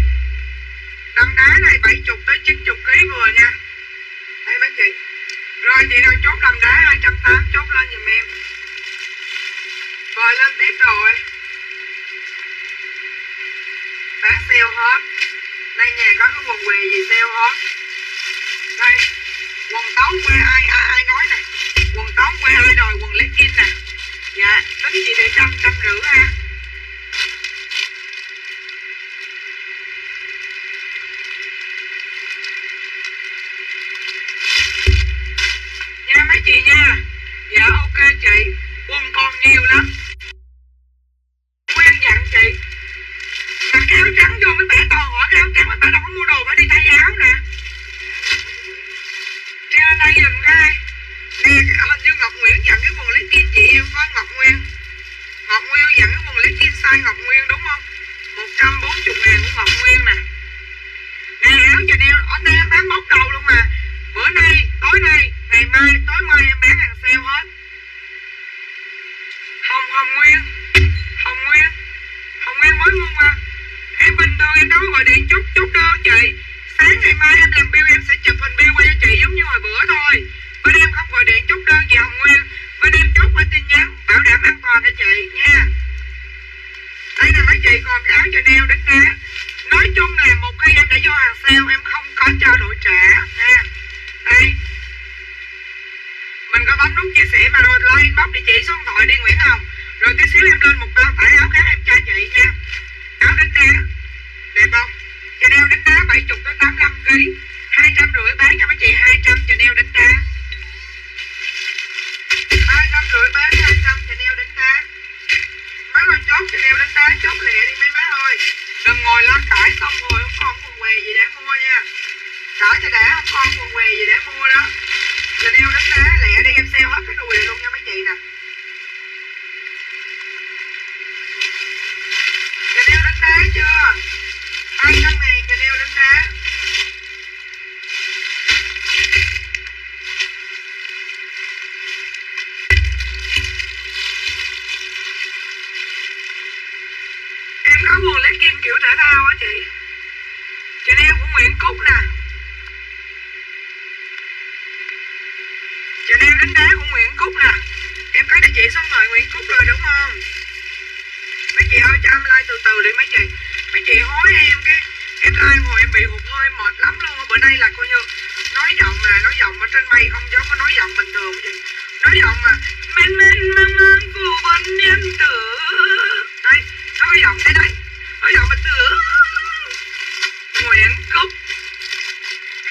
Đâm đá này 70 tới 90 kg vừa nha. Đây mấy chị rồi chị nào chốt đâm đá 280 chốt lên giùm em. Rồi lên tiếp rồi. Bán sale hết. Đây nhà có cái quần què gì sale hết? Đây, quần tấu quê ai ai ai nói nè. Quần tấu quê ai rồi, quần legging nè. Dạ tính chị để trăm trăm rưỡi ha. Chị nha. Dạ ok chị. Quần còn nhiều lắm. Quen dặn chị. Mà kéo trắng vô mấy bé to, hỏi kéo trắng mấy bé đâu có mua đồ mà đi thay áo nè. Treo đây giùm coi nè à, hình như Ngọc Nguyễn dặn cái quần lấy kim chị yêu có Ngọc Nguyên. Ngọc Nguyên dặn cái quần lấy kim sai Ngọc Nguyên đúng không? 140 ngàn của Ngọc Nguyên nè. Nè áo chị đeo ở đây em bán bóc đầu luôn mà. Bữa nay, tối nay, ngày mai, tối mai em bán hàng sale hết. Hồng Hồng Nguyên Hồng Nguyên Hồng Nguyên mới mua mà. Em bình thường em đâu có gọi điện chút chút đơn chị. Sáng ngày mai em làm bill em sẽ chụp hình bill qua cho chị giống như hồi bữa thôi. Bên em không gọi điện chút đơn chị Hồng Nguyên Bên em chốt qua tin nhắn Bảo đảm an toàn cho chị? Nha. Đây là mấy chị còn cái áo cho đeo đến đá Nói chung là một khi em đã vô hàng sale Em không có trao đổi trả nha. Đây. Mình có bấm nút chia sẻ mà rồi like inbox địa chỉ số điện thoại đi Nguyễn Hồng. Rồi tí xíu em lên một bao tải áo khác em cho chị nha. Áo đến đá. Đẹp không? Chanel đeo đánh đá 70 tới 85 kg 250 bán cho mấy chị 200 cho đeo đánh đá. 250 bán 200 cho đeo đánh đá. Mấy ơi, chốt Chanel đeo đánh đá, chốt lẹ đi mấy má ơi. Đừng ngồi la cải xong rồi không còn quần què gì để mua nha. Cải cho đã, không còn quần què gì để mua đó. Cho đeo đánh đá lẹ đi em sale hết cái đùi này luôn nha mấy chị nè. Cho đeo đánh đá chưa? 200 ngàn cho đeo đánh đá. Em có quần lấy kim kiểu thể thao á chị. Cho đeo của Nguyễn Cúc nè. Dạ, cho đang đánh đá của Nguyễn Cúc nè. Em có địa chỉ số mời Nguyễn Cúc rồi, đúng không? Mấy chị ơi, cho em like từ từ đi mấy chị. Mấy chị hối em cái. Em like ngồi em bị hụt hơi mệt lắm luôn Bữa nay là coi như Nói giọng là nói giọng ở trên mây không giống có nói giọng bình thường vậy Nói giọng mà Men men mang mang phù vân nhân tử. Đây, Nói giọng thế đây. Nói giọng bình thường Nguyễn Cúc.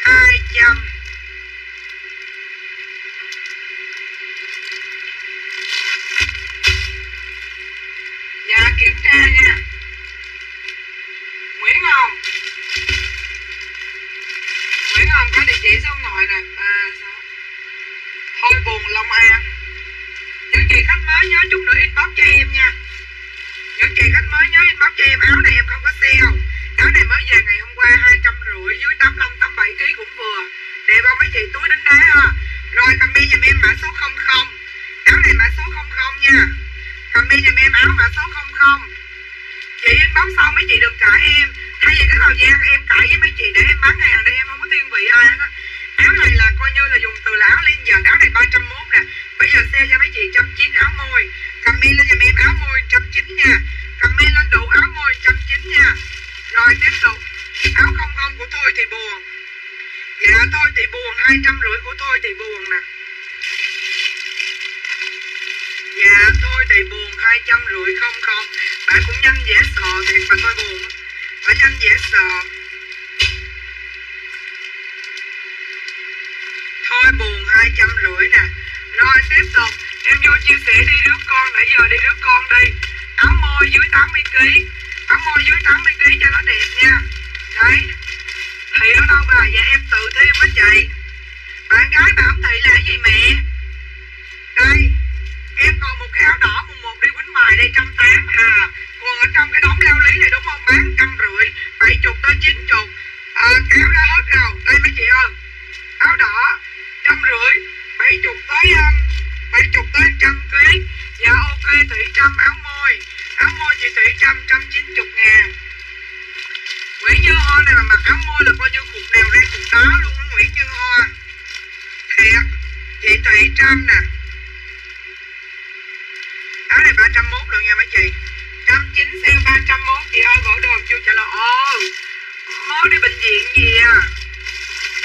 Hai trăm chị có địa nè ba sáu Thôi, buồn Long An à. Những chị khách mới nhớ, chút nữa inbox cho em nha. Những chị khách mới nhớ, inbox cho em. Áo này em không có sale. Áo này mới về ngày hôm qua, hai trăm rưỡi, Dưới 85 87 kg cũng vừa. Đẹp không mấy chị túi đến đá ha Rồi comment giùm em mã số 00 Áo này mã số 00 nha. Comment giùm em áo mã số 00 Chị inbox sau mấy chị đừng cãi em. Thay vì cái thời gian em cãi với mấy chị để em bán hàng để em không có thiên vị ai hết á. Áo này là coi như là dùng từ là áo lên giờ áo này 301 nè. Bây giờ xe cho mấy chị trăm chín áo môi. Comment lên giùm em áo môi trăm chín nha. Comment lên đủ áo môi trăm chín nha. Rồi, tiếp tục. Áo không không của tôi thì buồn. Dạ thôi thì buồn, hai trăm rưỡi của tôi thì buồn nè. Dạ thôi thì buồn, hai trăm rưỡi không không. Bạn cũng nhanh dễ sợ thiệt mà tôi buồn bạn nhanh dễ sợ. Thôi, buồn hai trăm rưỡi nè. Rồi, tiếp tục. Em vô chia sẻ đi, đứa con. Nãy giờ đi đứa con đi. Áo môi dưới 80kg Áo môi dưới 80kg cho nó đẹp nha. Đấy. Thị ở đâu bà? Dạ em tự thêm với chị. Bạn gái bà không thị là cái gì mẹ? Đây. Em còn một cái áo đỏ, mùng một đi quýnh bài đây trăm tám. À mua ở trong cái đống lao lý này đúng không? Bán trăm rưỡi Bảy chục tới chín chục. À, Kéo ra hết rồi. Đây mấy chị ơi? Áo đỏ trăm rưỡi Bảy chục tới um, Bảy chục tới trăm ký. Dạ ok Thủy trăm áo môi. Áo môi chị Thủy trăm trăm chín chục ngàn. Nguyễn Như Hoa này mà mặc áo môi là coi như cục nào ra cục đó luôn á Nguyễn Như Hoa. Thiệt Chị Thủy trăm nè. Áo này 301 luôn nha mấy chị cấp 9 xe 301 chị ơi gõ đồ chưa trả lời. Ồ mới đi bệnh viện gì à?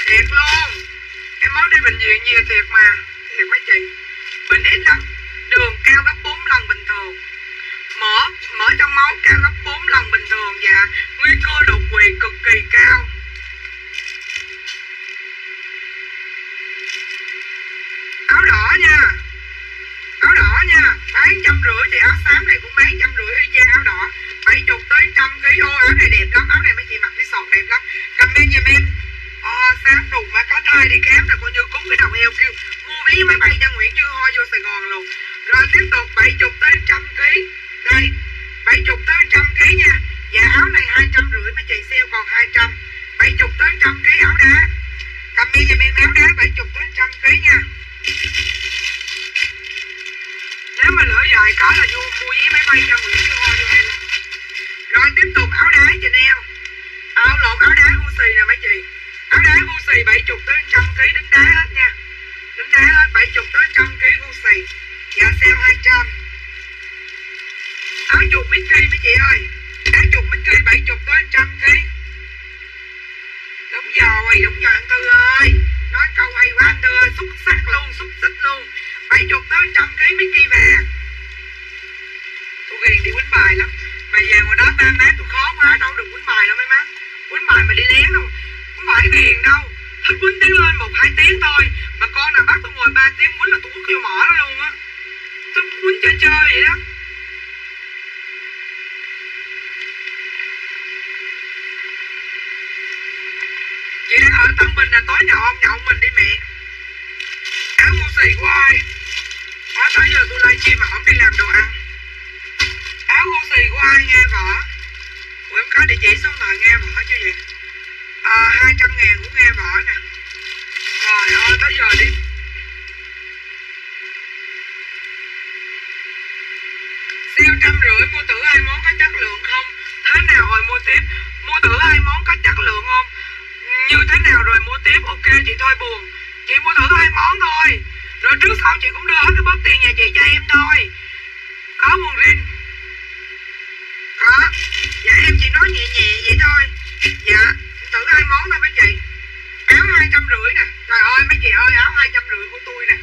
Thiệt luôn. Em mới đi bệnh viện gì à, thiệt mà. Thiệt mấy chị. Bệnh ít lắm. Đường cao gấp 4 lần bình thường. Mỡ mỡ trong máu cao gấp 4 lần bình thường và nguy cơ đột quỵ cực kỳ cao. Áo đỏ nha. Áo đỏ nha. Bán trăm rưỡi thì áo xám này cũng bán trăm rưỡi bảy chục tới trăm ký ô áo này đẹp lắm. Áo này mấy chị mặc cái sọt đẹp lắm. Comment giùm em ờ sáng đùng mà có thai đi khám là coi như cúng cái đầu heo kêu, mua vé máy bay cho Nguyễn Như Hoa vô Sài Gòn luôn. Rồi tiếp tục bảy chục tới trăm ký. Đây, bảy chục tới trăm ký nha. Và áo này hai trăm rưỡi mấy chị sale còn hai trăm. Bảy chục tới trăm ký áo đá. Comment giùm em áo đá bảy chục tới trăm ký nha. Nếu mà lỡ dài có là vô mua vé máy bay cho Nguyễn Như Hoa vô đây là rồi, tiếp tục áo đá cho em áo lộn, áo đá Gucci nè mấy chị. Áo đá Gucci bảy chục tới trăm ký đứng đá hết nha. Đứng đá hết, bảy chục tới trăm ký Gucci giá sale hai trăm. Áo chuột Mickey mấy chị ơi. Áo chuột Mickey bảy chục tới trăm ký. Đúng rồi đúng rồi, anh Tư ơi. Nói câu hay quá, anh Tư ơi. Xuất sắc luôn xuất xích luôn. Bảy chục tới trăm ký Mickey vàng tôi ghiền đi quýnh bài lắm mày về ngoài đó ba má tôi khó quá đâu đừng quýnh bài đâu mấy má. Quýnh bài mà đi lén đâu không phải ghiền đâu. Thích quýnh tiếng lên một, hai tiếng thôi, mà con nào bắt tôi ngồi ba tiếng quýnh là tôi quýnh vô mỏ nó luôn á. Tôi quýnh chơi chơi vậy đó. Chị đang ở Tân Bình là tối nhậu ông nhậu mình đi mẹ. Áo mua xì của ai? Đó tới giờ tôi livestream mà không đi làm đồ ăn áo gu xì của ai nghe vợ Ủa em có địa chỉ số rồi nghe vợ chứ vậy à, 200 ngàn cũng nghe vợ nè. Trời ơi tới giờ đi. Siêu trăm rưỡi mua tử hai món có chất lượng không? Thế nào rồi mua tiếp? Mua tử hai món có chất lượng không? Như thế nào rồi mua tiếp? Ok chị thôi buồn. Chị mua thử hai món thôi. Rồi trước sau chị cũng đưa hết cái bóp tiền nhà chị cho em thôi. Có nguồn rin có dạ em chỉ nói nhẹ nhẹ vậy thôi. Dạ thử hai món thôi mấy chị áo hai trăm rưỡi nè. Trời ơi, mấy chị ơi, áo hai trăm rưỡi của tôi nè.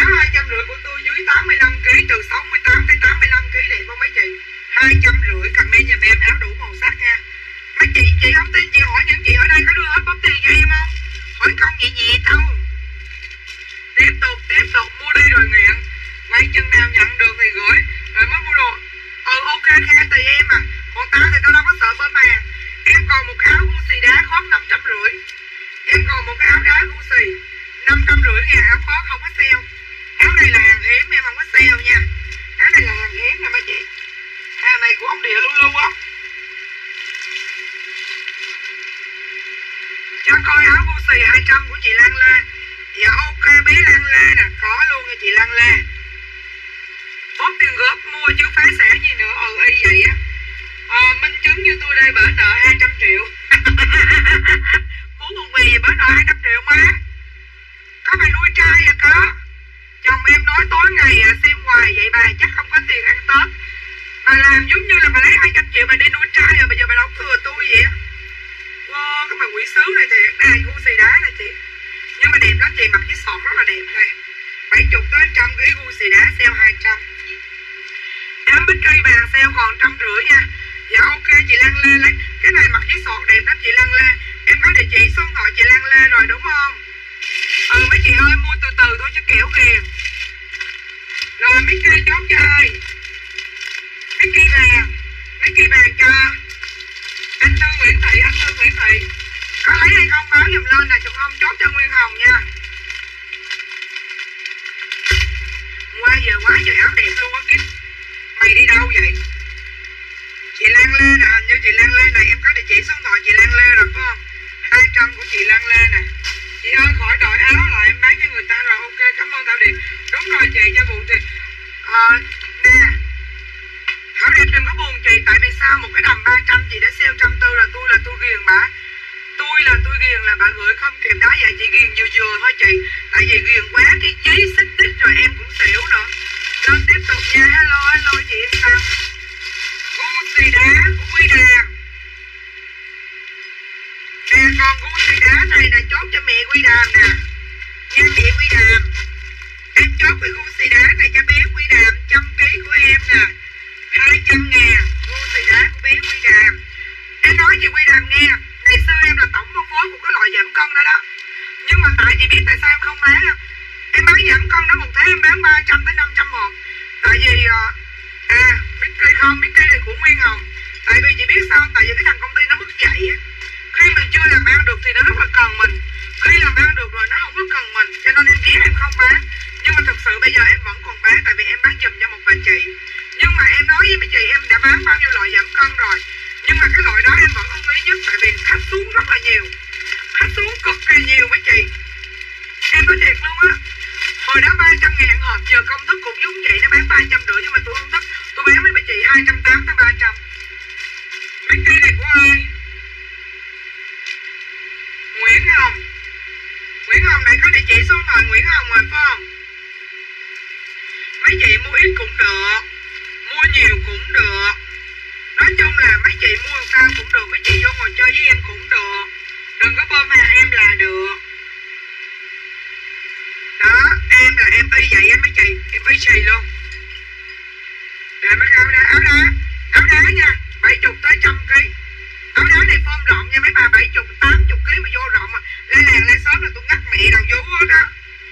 Áo hai trăm rưỡi của tôi dưới 85 kg từ 68 tới 85 kg đẹp không mấy chị. hai trăm rưỡi comment nhà em, áo đủ màu sắc nha. Mấy chị chị không tin, chị hỏi những chị ở đây có đưa hết bóp tiền cho em không? Hỏi công nhẹ nhẹ thôi tiếp tục tiếp tục, mua đi rồi nghiện. Quay chân nào nhận được thì gửi. Rồi mới mua đồ ờ ok kha tùy em à. Còn tao thì tao đâu có sợ bên mà à. em còn một cái áo Gucci đá khó năm trăm rưỡi. Em còn một cái áo đá gu năm trăm rưỡi ngàn áo khó không có sale. Áo này là hàng hiếm em không có sale nha. Áo này là hàng hiếm nè mấy chị. Hàng này của ông địa luôn á. Cho coi áo Gucci 200 của chị Lan Lê dạ ok, bé Lan Lê nè. Có luôn nha chị Lan Lê góp tiền góp mua chứ phá sản gì nữa. Ừ y vậy á. À, minh chứng như tôi đây bỡ nợ 200 triệu. Muốn một bì bỡ nợ 200 triệu má. Có phải nuôi trai à có. Chồng em nói tối ngày à, xem hoài vậy bà chắc không có tiền ăn tết. Bà làm giống như là bà lấy 200 triệu bà đi nuôi trai rồi bây giờ bà đóng thừa tôi vậy á. Wow cái bà quỷ sứ này thiệt. Đây ngu xì đá này chị. Nhưng mà đẹp lắm chị mặc cái sọt rất là đẹp này bảy chục tới trăm cái gu xì đá sale hai trăm áo bích cây vàng sale còn trăm rưỡi nha. Dạ ok, chị Lan Lê lấy. Cái này mặc cái sọt đẹp lắm, chị Lan Lê. Em có địa chỉ số điện thoại chị Lan Lê rồi, đúng không? Ừ mấy chị ơi, mua từ từ thôi chứ kiểu kìa. Rồi, mấy cây chốt chơi. Mấy cây vàng. Mấy cây vàng cho. Anh Tư Nguyễn Thị, anh Tư Nguyễn Thị. Có lấy hay không? Báo giùm lên là chúng không? Chốt cho Nguyên Hồng nha. Qua giờ quá trời áo đẹp luôn á kính mày đi đâu vậy? Chị Lan Lê nè hình như chị Lan Lê này em có địa chỉ số điện thoại chị Lan Lê rồi, phải không? 200 của chị Lan Lê nè. Chị ơi, khỏi đổi áo lại, em bán cho người ta rồi, ok, cảm ơn Thảo Điệp. Đúng rồi chị, cho vụ thì ờ nè. Thảo Điệp, đừng có buồn chị, tại vì sao? Một cái đầm 300 chị đã sale trăm tư là tôi là tôi ghiền bà. Tôi là tôi ghiền là bà gửi không kịp. Đá vậy chị ghiền vừa vừa thôi chị. Tại vì ghiền quá cái giấy xích tích rồi em cũng xỉu nữa lên tiếp tục nha. Hello hello, chị em sao gu xì đá của quy đàm nè con gu xì đá này là chốt cho mẹ quy đàm nè. Nha, mẹ quy đàm em chốt cái gu xì đá này cho bé quy đàm trăm ký của em nè. Hai trăm ngàn, gu xì đá của bé quy đàm em nói chị quy đàm nghe, ngày xưa em là tổng phân phối của cái loại giảm cân đó đó. Nhưng mà tại chị biết tại sao em không bán không? Em bán giảm cân đó một tháng em bán 300 tới 500 hộp. Tại vì ờ, à biết cây không biết cây này của Nguyên Hồng. Tại vì chị biết sao tại vì cái thằng công ty nó mất dạy á. Khi mình chưa làm ăn được thì nó rất là cần mình. Khi làm ăn được rồi nó không có cần mình cho nên em biết em không bán. Nhưng mà thực sự bây giờ em vẫn còn bán tại vì em bán giùm cho một bà chị. Nhưng mà em nói với mấy chị em đã bán bao nhiêu loại giảm cân rồi. Nhưng mà cái loại đó em vẫn ưng ý nhất tại vì khách xuống rất là nhiều. Khách xuống cực kỳ nhiều mấy chị. Em nói thiệt luôn á hồi đó 300 ngàn hộp giờ công thức cũng giống vậy nó bán 300 rưỡi nhưng mà tôi không thích tôi bán với bà chị 280 tới 300 mấy cây này của ai? Nguyễn Hồng. Nguyễn Hồng này có địa chỉ số điện thoại Nguyễn Hồng rồi, phải không? Mấy chị mua ít cũng được, mua nhiều cũng được. Nói chung là mấy chị mua sao cũng được, mấy chị vô ngồi chơi với em cũng được. Đừng có bơm hàng em là được. Là em y vậy em mấy chị em y chạy luôn. Để mấy cái áo đá áo đá áo đá nha, bảy chục tới trăm ký. Áo đá này form rộng nha, mấy bà, bảy chục, tám chục ký mà vô rộng mà. Lên làng, lên xóm là tôi ngắt mẹ đầu vú hết á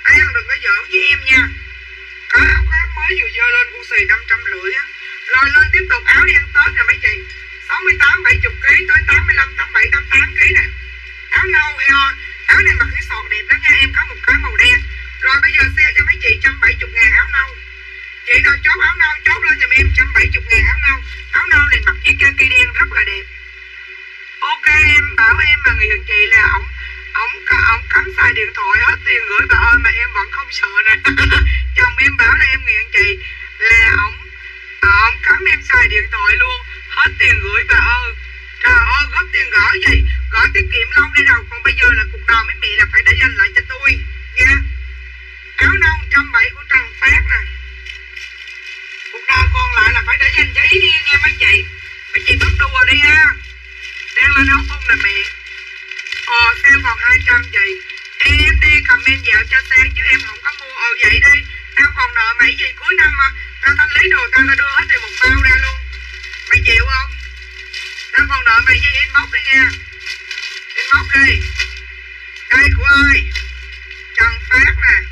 ai ăn đừng có giỡn với em nha. Có áo khoác mới vừa dơ lên cũng xì năm trăm rưỡi á. Rồi lên tiếp tục, áo đi ăn tết nè mấy chị. 68 70 kg tới 85 87 88 kg nè. Áo nâu heo áo này mặc cái sọt đẹp lắm nha, em có một cái màu đen rồi bây giờ xe cho mấy chị 170 ngàn áo nâu. Chị nào chốt áo nâu, chốt lên giùm em 170 ngàn áo nâu. Áo nâu này mặc với cây đen rất là đẹp. Ok em, bảo em mà người chị là ổng ổng ổng cấm xài điện thoại hết tiền gửi bà ơi mà em vẫn không sợ nè. Chồng em bảo là em nghiện chị là ổng à, ổng cấm em xài điện thoại luôn, hết tiền gửi bà ơi. Trời ơi, góp tiền gỡ gì? Gỡ tiết kiệm lâu đây đâu, còn bây giờ là cuộc đời mấy mẹ là phải để dành lại cho tôi, nha áo nâu trăm bảy của Trần Phát nè. Cuộc đời còn lại là phải để dành cho ý nghe mấy chị? Mấy chị bớt đùa đi ha. Đang lên áo phun nè mẹ ờ sale còn 200 chị. Em đi comment dạo cho sang chứ em không có mua. Ờ vậy đi. Tao còn nợ mấy gì cuối năm mà. Tao thanh lý đồ, tao tao đưa hết thì một bao ra luôn. Mày chịu không? Tao còn nợ mày gì inbox đi nha. Inbox đi. Đây của ơi Trần Phát nè.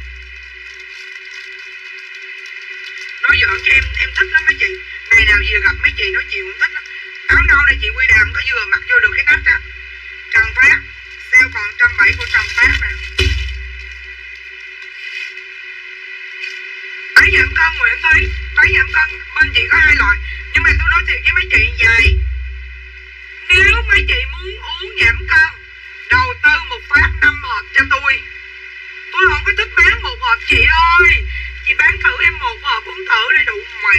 Nói giỡn cho em em thích lắm mấy chị. Ngày nào vừa gặp mấy chị nói chuyện cũng thích lắm. Áo nâu này chị, quy đàm có vừa mặc vô được cái nách á Trần Phát sale còn trăm bảy của Trần Phát nè. Bái giảm cân Nguyễn Thúy Bái giảm cân bên chị có hai loại, Nhưng mà tôi nói thiệt với mấy chị vậy. Nếu mấy chị muốn uống giảm cân Đầu tư một phát năm hộp cho tôi Tôi không có thích bán một hộp chị ơi. Chị bán thử em một hộp uống thử để đủ mẹ.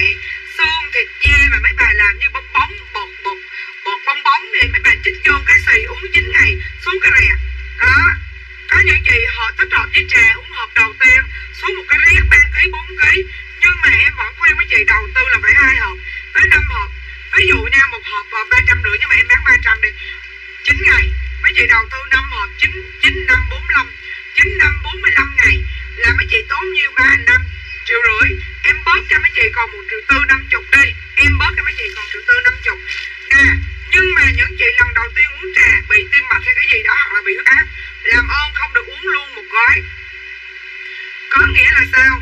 Xương thịt da mà mấy bà làm như bong bóng, bột bột bột bong bóng thì mấy bà chích vô cái xì uống 9 ngày, xuống cái rẹt đó. Có những chị họ thích hợp với trà uống hộp đầu tiên, xuống một cái rét ba ký, bốn ký. Nhưng mà em vẫn khuyên mấy chị đầu tư là phải hai hộp, tới năm hộp. Ví dụ nha, một hộp ba trăm rưỡi nhưng mà em bán ba trăm đi. Chín ngày. Mấy chị đầu tư năm hộp, chín chín, năm, bốn mươi lăm. Chín, năm, bốn mươi lăm ngày. Là mấy chị tốn nhiêu ba cho mấy chị còn một triệu tư năm chục đi em bớt cho mấy chị còn triệu tư năm chục. Nè, nhưng mà những chị lần đầu tiên uống trà bị tim mạch hay cái gì đó hoặc là bị huyết áp, làm ơn không được uống luôn một gói. Có nghĩa là sao?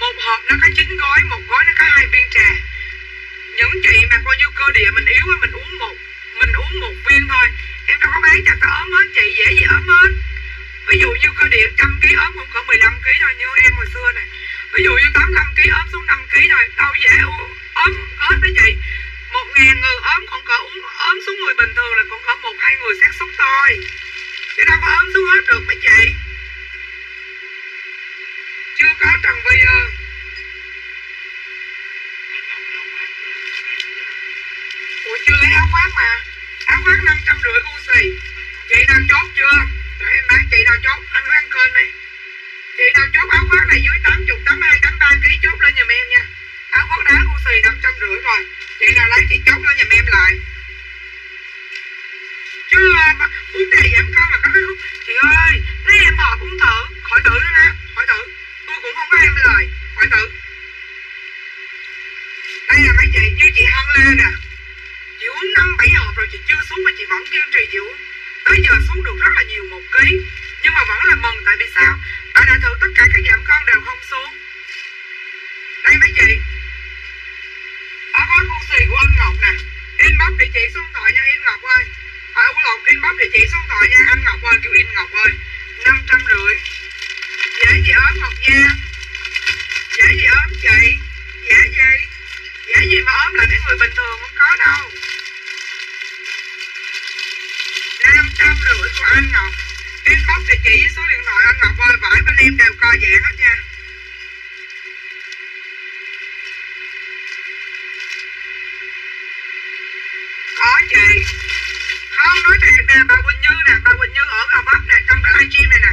Một hộp nó có chín gói, một gói nó có hai viên trà. Những chị mà coi như cơ địa mình yếu mình uống một, mình uống một viên thôi. Em đâu có bán cho có ốm hết, chị dễ gì ốm hết. Ví dụ như cơ địa trăm ký ốm cũng có 15 ký thôi, như em hồi xưa này ví dụ như 85 ký ốm xuống 5 ký rồi đâu dễ ốm hết đó chị. Một ngàn người ốm, còn có uống ốm xuống người bình thường là còn có một, hai người xác suất thôi. Chứ đâu có ốm xuống hết được mấy chị. Chưa có Trần Vi ơi khoác mà. Áo khoác năm trăm rưỡi u xì. Chị đang chốt chưa? Để em bán chị đang chốt. Anh có ăn cơm đi chị nào chốt áo khoác này dưới tám chục tám hai, tám ba, ký chốt lên giùm em nha. Áo khoác đá u xì năm trăm rưỡi rồi. Chị nào lấy chị chốt lên giùm em lại. Chứ mà uống giảm cân mà có cái khúc chị ơi, lấy em họ cũng thử. Khỏi thử nữa nè, khỏi thử tôi cũng không có em lời. Khỏi thử đây là mấy chị, như chị hân lê nè. Chị uống năm bảy hộp rồi chị chưa xuống mà chị vẫn kiên trì chị uống. Tới giờ xuống được rất là nhiều, một ký nhưng mà vẫn là mừng tại vì sao? Bà đã thử tất cả các giảm con đều không xuống. Đây mấy chị? Ở gói cu xì của anh Ngọc nè. Inbox địa chỉ số điện thoại nha in Ngọc ơi. À, ông Lộc inbox địa chỉ số điện thoại nha anh Ngọc ơi kêu in Ngọc ơi. năm trăm rưỡi. Dễ gì ớn Ngọc Gia? Dễ gì ớn chị? Dễ gì? Dễ gì mà ốm là cái người bình thường không có đâu. năm trăm rưỡi của anh Ngọc inbox địa chỉ với số điện thoại anh Ngọc ơi, bởi bên em đều co giãn hết nha. Có chị. Không, nói thiệt nè, bà Quỳnh Như nè, bà Quỳnh Như ở Gò Vấp nè, trong cái livestream này nè.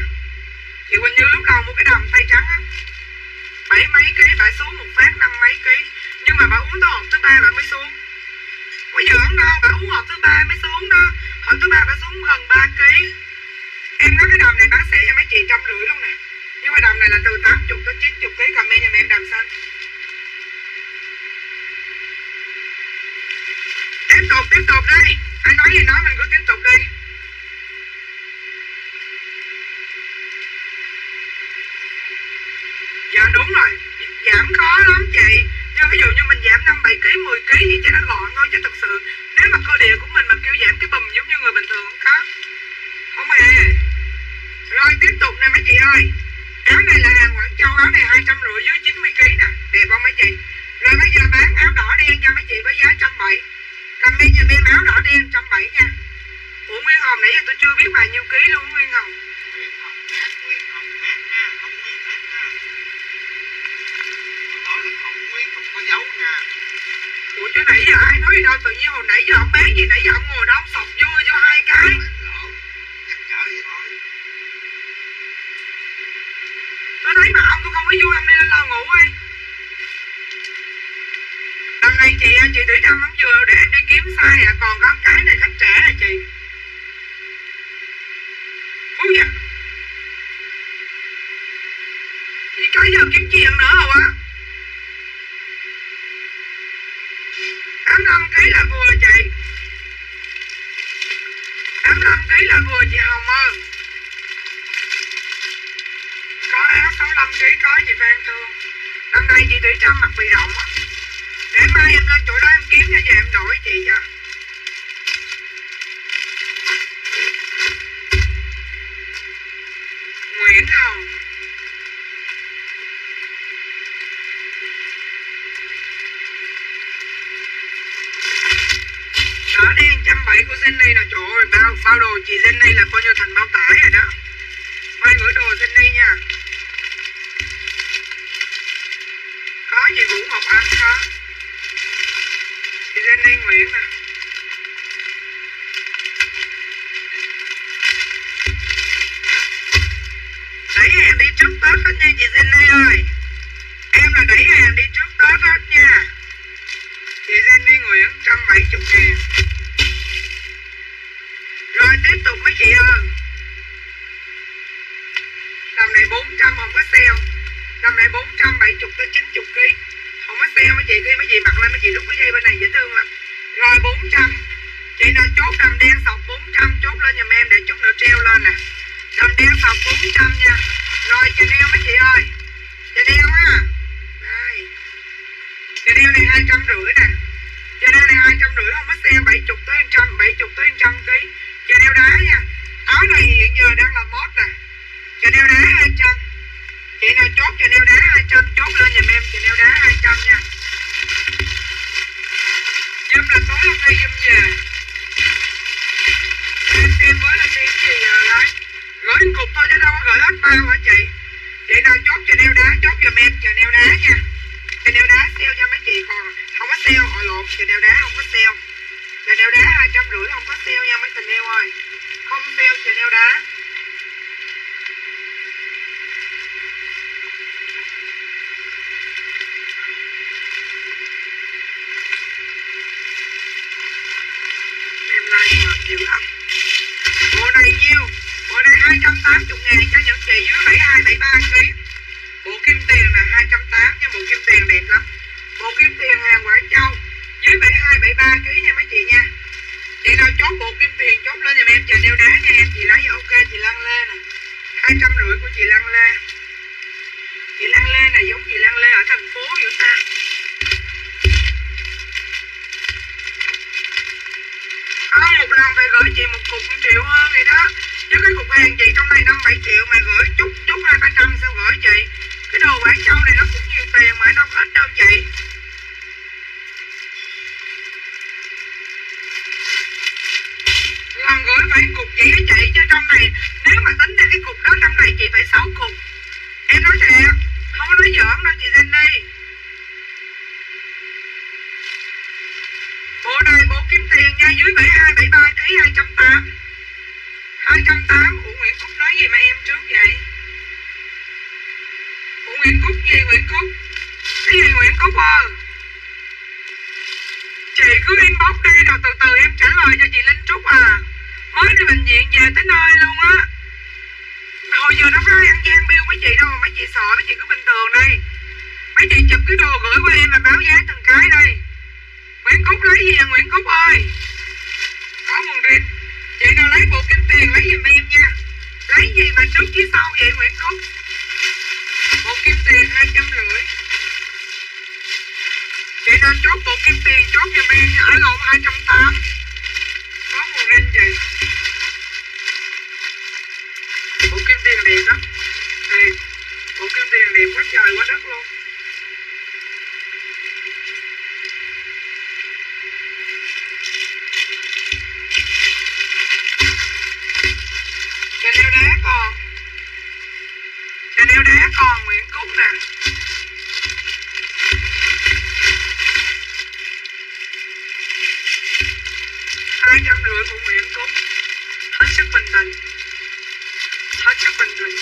Chị Quỳnh Như lúc đầu mua cái đầm tay trắng á, bảy mấy ký bà xuống một phát năm mấy ký. Nhưng mà bà uống tới hộp thứ ba bà mới xuống. Bây giờ không đâu, bà uống hộp thứ ba mới xuống đó. Hộp thứ ba bà xuống gần ba ký em nói cái đầm này bán xe cho mấy chị trăm rưỡi luôn nè. Nhưng mà đầm này là từ 80 tới 90 ký comment giùm em đầm xanh. Tiếp tục tiếp tục đi. Anh nói gì nói, mình cứ tiếp tục đi. Dạ đúng rồi. Giảm khó lắm chị. Nhưng ví dụ như mình giảm năm bảy ký 10 ký thì cho nó gọn thôi, chứ thực sự nếu mà cơ địa của mình mà kêu giảm cái bùm giống như người bình thường không có. Không hề rồi tiếp tục nè mấy chị ơi. Áo này là hàng Quảng Châu áo này hai trăm rưỡi dưới 90 kg nè. Đẹp không mấy chị? Rồi bây giờ bán áo đỏ đen cho mấy chị với giá trăm bảy. Comment giùm em áo đỏ đen trăm bảy nha. Ủa Nguyên Hồng nãy giờ tôi chưa biết bao nhiêu ký luôn Nguyên Hồng. Nguyên Hồng hát, Nguyên Hồng hát nha, không Nguyên hát nha. Tôi nói là không Nguyên không có dấu nha. Ủa chứ nãy giờ ai nói gì đâu Tự nhiên hồi nãy giờ ông bán gì Nãy giờ ông ngồi đó ông sọc vui cho hai cái Tôi thấy mà ông tôi không có vui, Ông đi lên lầu ngủ đi. Lần này chị chị Thủy Trâm không vừa để em đi kiếm sai à Còn con cái này khách trẻ à chị. Phú dạ Chị có giờ kiếm chuyện nữa hả á 85 cái là vừa chị. 85 cái là vừa chị Hồng ơi. 65 kg có chị Phan Thương Năm nay chị Thủy cho mặt bị động. Á Để mai em lên chỗ đó em kiếm cho về em đổi chị cho. Nguyễn Hồng. Đỏ đen trăm bảy của Jenny là chỗ ơi bao, bao đồ chị Jenny là coi như thành bao tải rồi đó. Mai gửi đồ Jenny nha. Vũ Ngọc Anh đó Chị Jenny Nguyễn nè Đẩy hàng đi trước Tết hết nha chị Jenny ơi Em là đẩy hàng đi trước Tết hết nha Chị Jenny Nguyễn 170 ngàn Rồi tiếp tục mấy chị ơi Tầm này 400 không có sale Tầm này 470 tới 90 kg không mấy chị Khi mấy chị mặc lên mấy chị rút cái dây bên này dễ thương lắm. Rồi 400 Chị nào chốt đầm đen sọc 400 Chốt lên giùm em để chút nữa treo lên nè. Đầm đen sọc 400 nha. Rồi chị đeo mấy chị ơi. Chị đeo á. Đây. Chị đeo này 250 nè. Chị đeo này 250 không có sale 70 tới 100 70 tới 100 kg Chị đeo đá nha. Áo này hiện giờ đang là mốt nè. Chị đeo đá 200 Chị nào chốt cho đeo đá 200 Chốt lên giùm em chị đeo đá 200 nha. Dâm là tối hôm nay dâm về. Em xem với là xem gì rồi đấy Gửi một cục thôi chứ đâu có gửi hết bao hả chị? Chị nào chốt cho đeo đá, Chốt giùm em chờ đeo đá nha. Chờ đeo đá sale cho mấy chị còn Không có sale họ lộn chờ đeo đá không có sale. Chanel đá hai trăm rưỡi không có sale nha mấy tình yêu ơi. Không sale Chanel đá Em nhiều lắm. Bộ này nhiêu Bộ này 280 ngàn cho những chị dưới 72, 73 kg Bộ kim tiền là 280 nhưng bộ kim tiền đẹp lắm. Bộ kim tiền hàng Quảng Châu Dưới 72, 73 kg nha mấy chị nha. Chị nào chốt bộ kim tiền chốt lên giùm em chờ đeo đá nha em. Chị lấy ok chị Lăng Lê nè. 250 của chị Lăng Lê. Chị Lăng Lê này giống chị Lăng Lê ở thành phố vậy ta Có phải gửi chị một cục một triệu hơn vậy đó. Chứ cái cục hàng chị trong này 5-7 triệu mà gửi chút chút hai ba trăm sao gửi chị Cái đồ bán châu này nó cũng nhiều tiền mà đâu có ít đâu chị. Lần gửi phải cục vậy á chị, chứ trong này, Nếu mà tính ra cái cục đó, trong này chị phải sáu cục. Em nói thiệt, Không có nói giỡn đâu chị Jenny Bộ này kiếm tiền nha dưới 72, 73 kg 280 280 Ủa Nguyễn Cúc nói gì mà em trước vậy Ủa Nguyễn Cúc gì Nguyễn Cúc Cái gì Nguyễn Cúc ơi Chị cứ inbox đi rồi từ từ em trả lời cho chị Linh Trúc à Mới đi bệnh viện về tới nơi luôn á Hồi giờ đâu có ai ăn gian biêu mấy chị đâu mà mấy chị sợ mấy chị cứ bình thường đi Mấy chị chụp cái đồ gửi qua em là báo giá từng cái đây Nguyễn Cúc lấy gì à Nguyễn Cúc ơi? Có một rịt Chị nào lấy bộ kim tiền lấy giùm em nha. Lấy gì mà trước phía sau vậy, Nguyễn Cúc Bộ kim tiền hai trăm rưỡi. Chị nào chốt bộ kim tiền chốt giùm em nha, Ở lộn hai trăm tám. Có một rịt chị Bộ kim tiền đẹp lắm Đẹp Bộ kim tiền đẹp quá trời quá đất luôn. Đeo đá con Nguyễn Cúc nè. Hai trăm rưỡi của Nguyễn Cúc. Hết sức bình tĩnh. Hết sức bình tĩnh.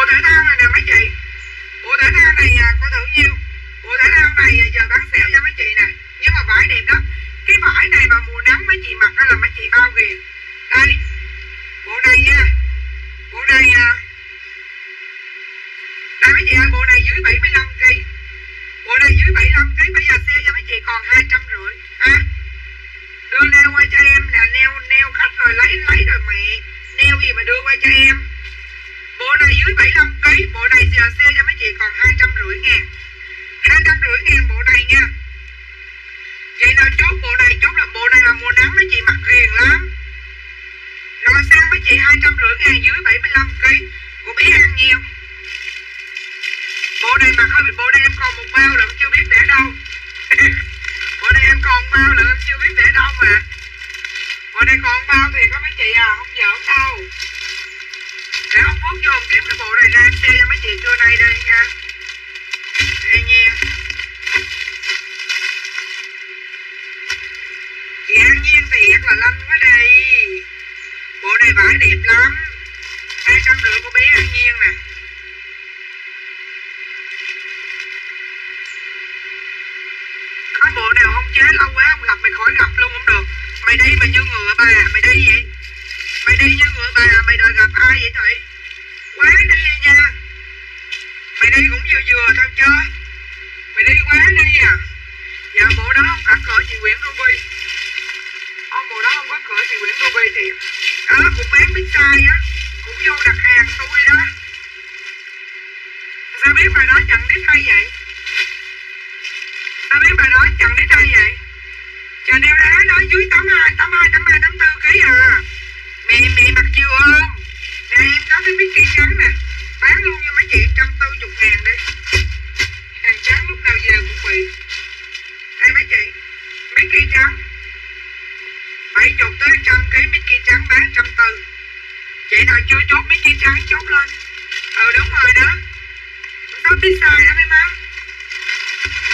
Bộ thể thao này nè mấy chị. Bộ thể thao này à, có thử nhiêu bộ thể thao này à, giờ bán sale cho mấy chị nè. Nhưng mà vải đẹp lắm cái vải này mà mùa nắng mấy chị mặc đó là mấy chị bao ghiền. Đây. Bộ này nha. Bộ này à. Đây mấy chị ơi bộ này dưới 75 kg bộ này dưới 75 kg bây giờ sale cho mấy chị còn hai trăm rưỡi. Ha đưa neo qua cho em là neo neo khách rồi lấy lấy rồi mẹ. Neo gì mà đưa qua cho em? Này dưới 75 kg bộ này giờ xe cho mấy chị còn hai trăm rưỡi ngàn. Hai trăm rưỡi ngàn bộ này nha. Vậy là chốt bộ này, chốt là bộ này là mùa nắng mấy chị mặc riền lắm. Rồi sang mấy chị hai trăm rưỡi ngàn dưới 75 kg của bé ăn nhiều. Bộ này mặc hơi bị bộ này em còn một bao là em chưa biết để đâu. Bộ này em còn bao là em chưa biết để đâu mà. Bộ này còn bao thì có mấy chị à không giỡn đâu để ông Phúc cho ông kiếm cái bộ này ra em cho mấy chị trưa nay đây nha? Đây nha chị An Nhiên thiệt là lanh quá đây bộ này vải đẹp lắm. Hai trăm rưỡi của bé An Nhiên nè. Có bộ nào không chế lâu quá, không gặp mày khỏi gặp luôn không được. Mày đi mà như ngựa bà, mày đi vậy mày đi như ngựa bà mày đòi gặp ai vậy thầy? Quá đi nha. Mày đi cũng vừa vừa thôi chứ. Mày đi quá đi à. Dạ bộ đó không có cửa chị Nguyễn Ruby ông bộ đó không có cửa chị Nguyễn Ruby thì đó cũng bán biết sai á. Cũng vô đặt hàng tôi đó. Sao biết bài đó chẳng biết hay vậy? Sao biết bài đó chẳng biết hay vậy? Chờ neo đá đó dưới 82, 82, 83, 84 ký à mẹ mẹ mặc chưa không? Nè em có cái miếng cây trắng nè. Bán luôn cho mấy chị, trăm tư chục ngàn đi. Hàng trắng lúc nào về cũng bị đây mấy chị mấy cây trắng. Bảy chục tới trăm cái miếng cây trắng bán trăm tư. Chị nào chưa chốt miếng cây trắng, chốt lên. Ừ đúng rồi đó. Có biết sai đó, mấy má.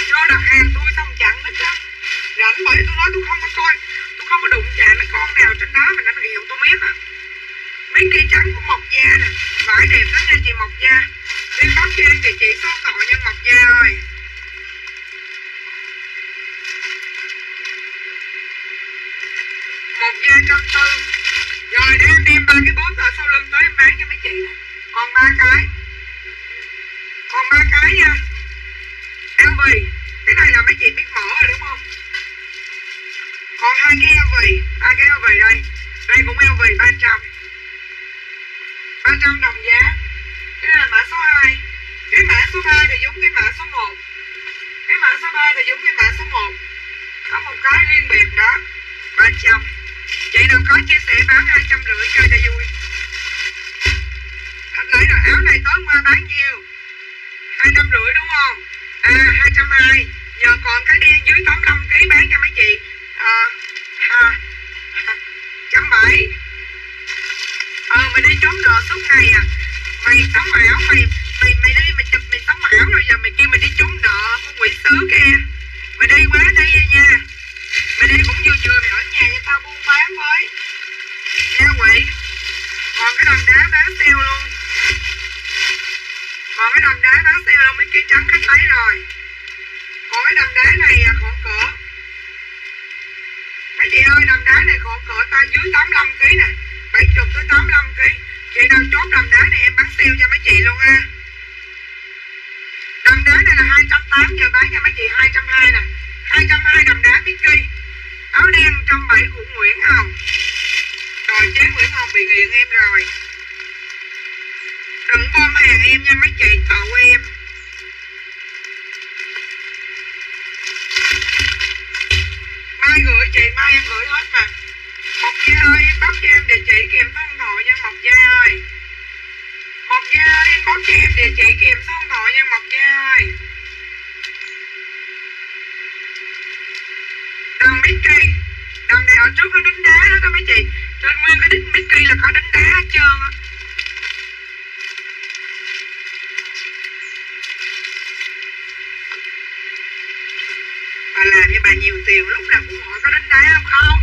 Cho đặt hàng tôi xong chặn hết đó rảnh bởi tôi nói tôi không có coi không có đụng chạm mấy con nào trên đó mà nó hiệu tôi biết à mấy cây trắng của mộc da nè, vải đẹp lắm nha chị mộc da em bóc cho em chị chỉ số tội nha mộc da ơi mộc da trăm tư. Rồi để em đem ba cái bốt ở sau lưng tới em bán cho mấy chị nè. Còn ba cái. Còn ba cái nha. Em vì cái này là mấy chị biết mở rồi đúng không? Hai cái LV ba cái LV đây. Đây cũng LV 300 300 đồng giá. Cái này là mã số 2 cái mã số 3 thì giống cái mã số 1 cái mã số 3 thì giống cái mã số 1 có một cái riêng biệt đó. 300 chị đừng có chia sẻ bán 250 cho cho vui. Thật lấy rồi áo này tối qua bán nhiều 250 đúng không? À 220 giờ còn cái đen dưới 85 kg bán cho mấy chị? À, ha, chấm bảy ờ mày đi trốn nợ suốt ngày à? Mày sống ảo mày mày mày đi mày chụp mày sống ảo rồi giờ mày kêu mày đi trốn nợ con quỷ sứ kia. Mày đi quá đi nha mày đi cũng vừa vừa mày ở nhà cho tao buôn bán với. Nha quỷ. Còn cái đầm đá bán tiêu luôn. Còn cái đầm đá bán tiêu luôn mấy kia trắng khách lấy rồi. Còn cái đầm đá này à khoảng cỡ chị ơi đầm đá này khổ cỡ ta dưới 85 kg nè. 70 tới 85 kg chị nào chốt đầm đá này em bán sale cho mấy chị luôn ha. Đầm đá này là 280 giờ bán cho mấy chị 220 nè. 220 đầm đá Vicky áo đen 107 của Nguyễn Hồng. Rồi, chế Nguyễn Hồng bị nghiện em rồi. Đừng bom hàng em nha, mấy chị cậu em. Mai gửi chị, mai em gửi hết mà. Mộc Gia ơi em bóc cho em địa chỉ kèm số điện thoại nha, Mộc Gia ơi. Mộc Gia ơi em bóc cho em địa chỉ kèm số điện thoại nha, Mộc Gia ơi. Đầm Mickey Đầm này ở trước có đính đá đó các mấy chị. Trên nguyên cái đính Mickey là có đính đá hết trơn á. Bà làm với bà nhiều tiền lúc nào cũng hỏi có đánh đá không không?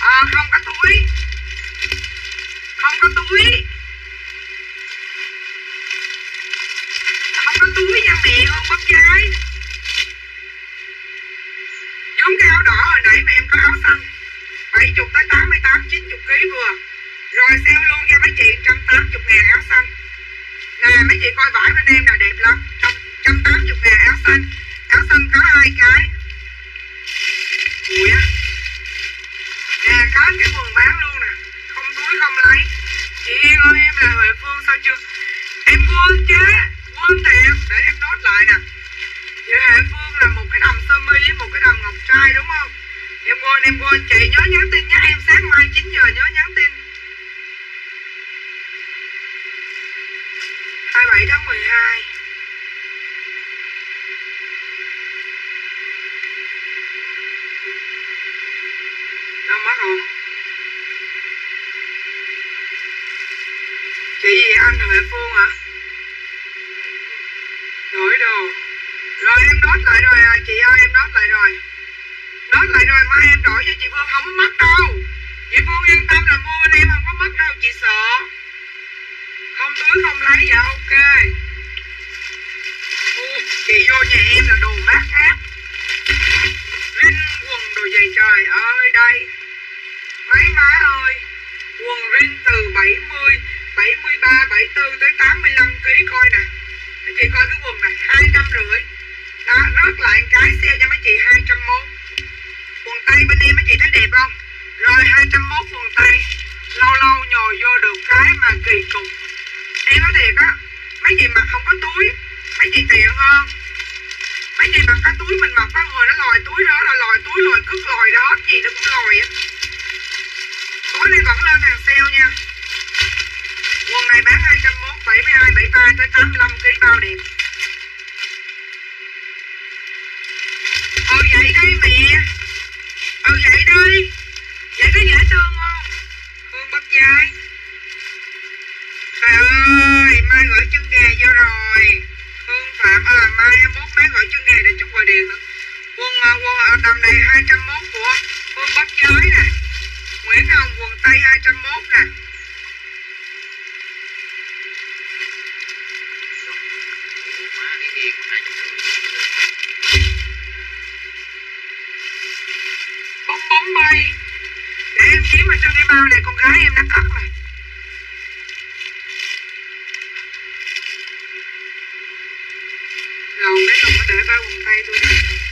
À, không có túi. Không có túi. Bắp dai giống cái áo đỏ hồi nãy mà em có áo xanh. 70 tới 88 90 kg vừa. Rồi sale luôn cho mấy chị 180 ngàn áo xanh. Nè mấy chị coi vải bên em là đẹp lắm. 180 ngàn áo xanh. Áo xanh có hai cái ui á. Nè có cái quần bán luôn nè. Không túi, không lấy. Chị Yên ơi em là Huệ Phương sao chưa? Em quên chứ, quên tiền để em nốt lại nè. Chị Huệ Phương là một cái đầm sơ mi với một cái đầm ngọc trai, đúng không? Em quên em quên. Chị nhớ nhắn tin nhé. Em sáng mai 9 giờ nhớ nhắn tin. 27 tháng 12 Đâu à rồi Chị gì anh Huệ Phương hả Đổi đồ. Rồi, em đốt lại rồi à. Chị ơi, em đốt lại rồi. Đốt lại rồi, mai em đổi cho chị Phương. Không có mất đâu. Chị Phương yên tâm là mua bên em không có mất đâu, chị sợ. Không tưới không lấy dạ ok. Chị vô nhà em là đồ mát khác linh quần đồ gì trời ơi, đây. Mấy má ơi. Quần rin từ 70 73, 74 tới 85 kg coi nè. Mấy chị coi cái quần này 250 Đó rớt lại cái xe cho mấy chị 201 Quần tay bên em mấy chị thấy đẹp không? Rồi 201 quần tay. Lâu lâu nhồi vô được cái mà kỳ cục. Em nói thiệt á Mấy chị mặc không có túi. Mấy chị tiện hơn. Mấy chị mặc cái túi mình mặc có người nó lòi túi đó là lòi túi lòi cứt lòi đó Gì nó cũng lòi á. Tối này vẫn lên hàng sale nha. Quần này bán 201, 72, 73 tới 85 kg bao điểm Ờ vậy đây mẹ. Ờ vậy đây. Vậy có dễ thương không? Hương bắp dai Trời ơi Mai gửi chân gà vô rồi. Hương Phạm à Mai em mốt má gửi chân gà để chút gọi điện Quân à, quân ở tầm này 201 của Hương bắp dai nè. Nguyễn Hồng quần tây 201 nè. Bóng bóng bay. Để em kiếm ở trong cái bao này, con gái em đã cất này rồi, mấy ông nó để bao quần tay tôi đây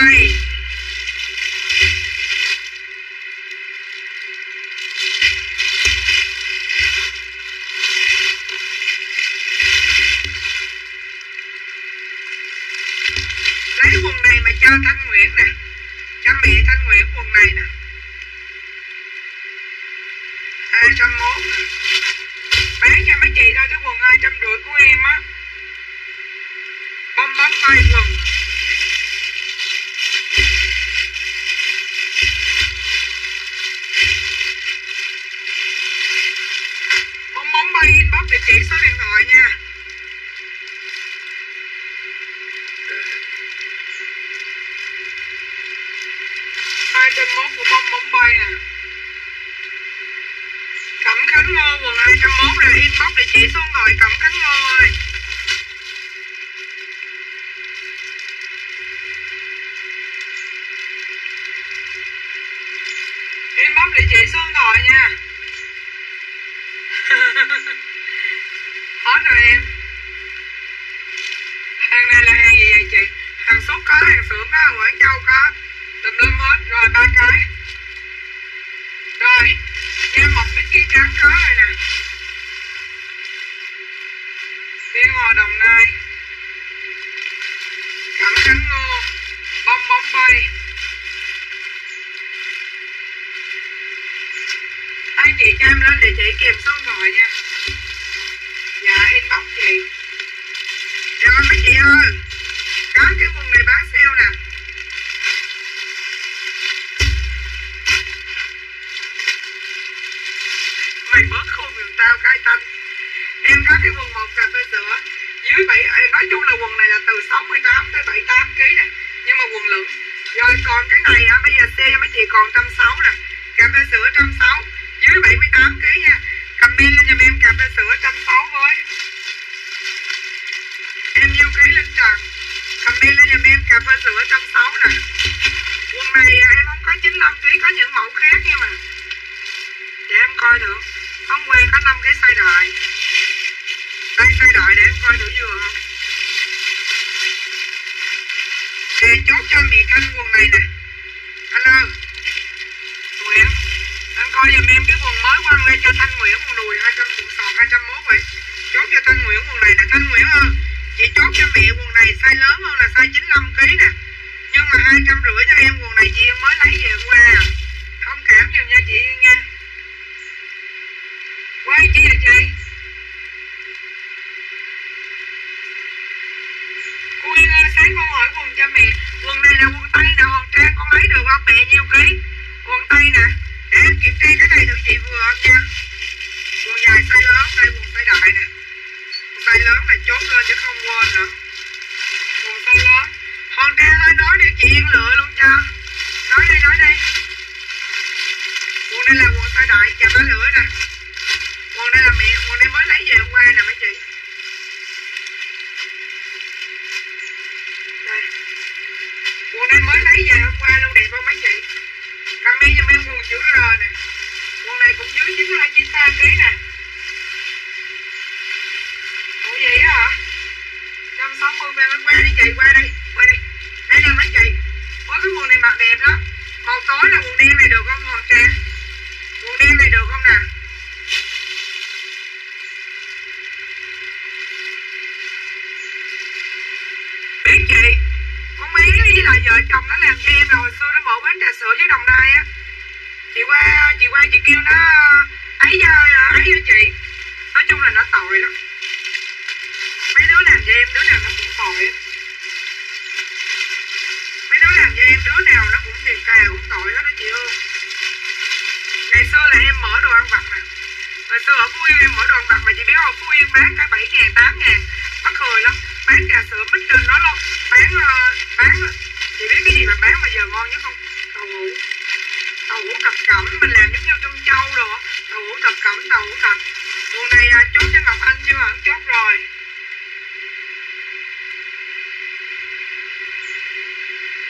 bay lấy quần này mà cho thanh nguyễn nè. Cho mẹ thanh nguyễn quần này nè. Hai trăm mốt bán cho mấy chị thôi cái quần hai trăm rưỡi của em á. Bông bóng tay quần. Địa chỉ số điện thoại nha. Hai trăm mốt của bông bóng bay nè. Cẩm Khánh Ngô quần 201 là inbox địa chỉ số điện thoại Cẩm Khánh Ngô ơi. Inbox địa chỉ số điện thoại nha. Hả em. Hàng này là hàng gì vậy chị? Hàng sốt có, hàng xưởng có, hàng Quảng Châu có Tùm lum hết, rồi ba cái. Rồi Em mọc bít kia trắng có rồi nè. Biên hồ Đồng Nai. Cẩm cánh Ngô. Bông bóng bay. Anh chị cho em lên địa chỉ kèm số điện thoại nha. cho đó chứ này bán sale nè. Mày bớt khôn người tao, cái tanh em có cái quần một cà phê sữa dưới bảy nói chung là quần này là từ 68 tới 78 kg nè. Nhưng mà quần lửng rồi, còn cái này á, bây giờ xe cho mấy chị còn 160 nè. Cà phê sữa 160 dưới 78 kg nha. Comment lên giùm em cà phê sữa 160 nhiêu ký trần comment lên giùm em cà phê sữa trăm sáu nè. Quần này em không có 95 kg có những mẫu khác nha mà. Để em coi được. Không quê có 5 cái size đại đây, size đại để em coi thử vừa không? Để chốt cho mì canh quần này nè. Alo Nguyễn. Anh coi giùm em cái quần mới quăng lên cho Thanh Nguyễn quần đùi 200 quần sọt 201 vậy. Chốt cho Thanh Nguyễn quần này nè. Thanh Nguyễn ơi chị chốt cho mẹ quần này size lớn hơn là size 95 kg nè. Nhưng mà hai trăm rưỡi cho em quần này chị mới lấy về qua. Thông không cảm giùm nha chị nha. Quay chi à chị? Cô Yên ơi sáng con hỏi quần cho mẹ. Quần này là quần tây nè hòn trang con lấy được không? Mẹ nhiêu ký? Quần tây nè. Để em kiểm tra cái này thử chị vừa không nha. Quần dài size lớn đây quần size đại nè tay lớn này chốt lên chứ không quên nữa. Quần size lớn hòn trang ơi nói đi chị Yên lựa luôn cho. Nói đi nói đi quần đây là quần size đại chà bá lửa nè. Quần đây là mẹ quần đây mới lấy về hôm qua nè mấy chị. Đây. Quần đây mới lấy về hôm qua luôn đẹp không mấy chị? Comment cho mấy quần chữ R nè. Quần này cũng dưới 92 93 kg nè. 160 về bên qua đi chị? Qua đây qua đây. Đây nè mấy chị. Có cái quần này mặc đẹp lắm. Màu tối là quần đen này được không hoàng trang quần đen này được không nè? Biết chị. Con bé với lại vợ chồng nó làm cho em rồi hồi xưa nó mở quán trà sữa với đồng nai á. Chị qua chị qua, chị kêu nó ờ, ấy cho ờ, ấy với chị? Nói chung là nó tội lắm mấy đứa làm cho em đứa nào nó cũng tội. Mấy đứa làm cho em đứa nào nó cũng tiền cà cũng tội hết đó chị ơi ngày xưa là em mở đồ ăn vặt mà. Ngày xưa ở phú yên em mở đồ ăn vặt mà chị biết không? Phú yên bán cả bảy ngàn tám ngàn. Mắc cười lắm. Bán trà sữa mít trên đó luôn. Bán ờ, bán chị biết cái gì mà bán mà giờ ngon nhất không? Tàu hũ tàu hũ cặp cẩm mình làm giống như trân châu rồi tàu hũ cặp cẩm tàu hũ cặp hôm nay à, chốt cho ngọc anh chưa hả? Chốt rồi.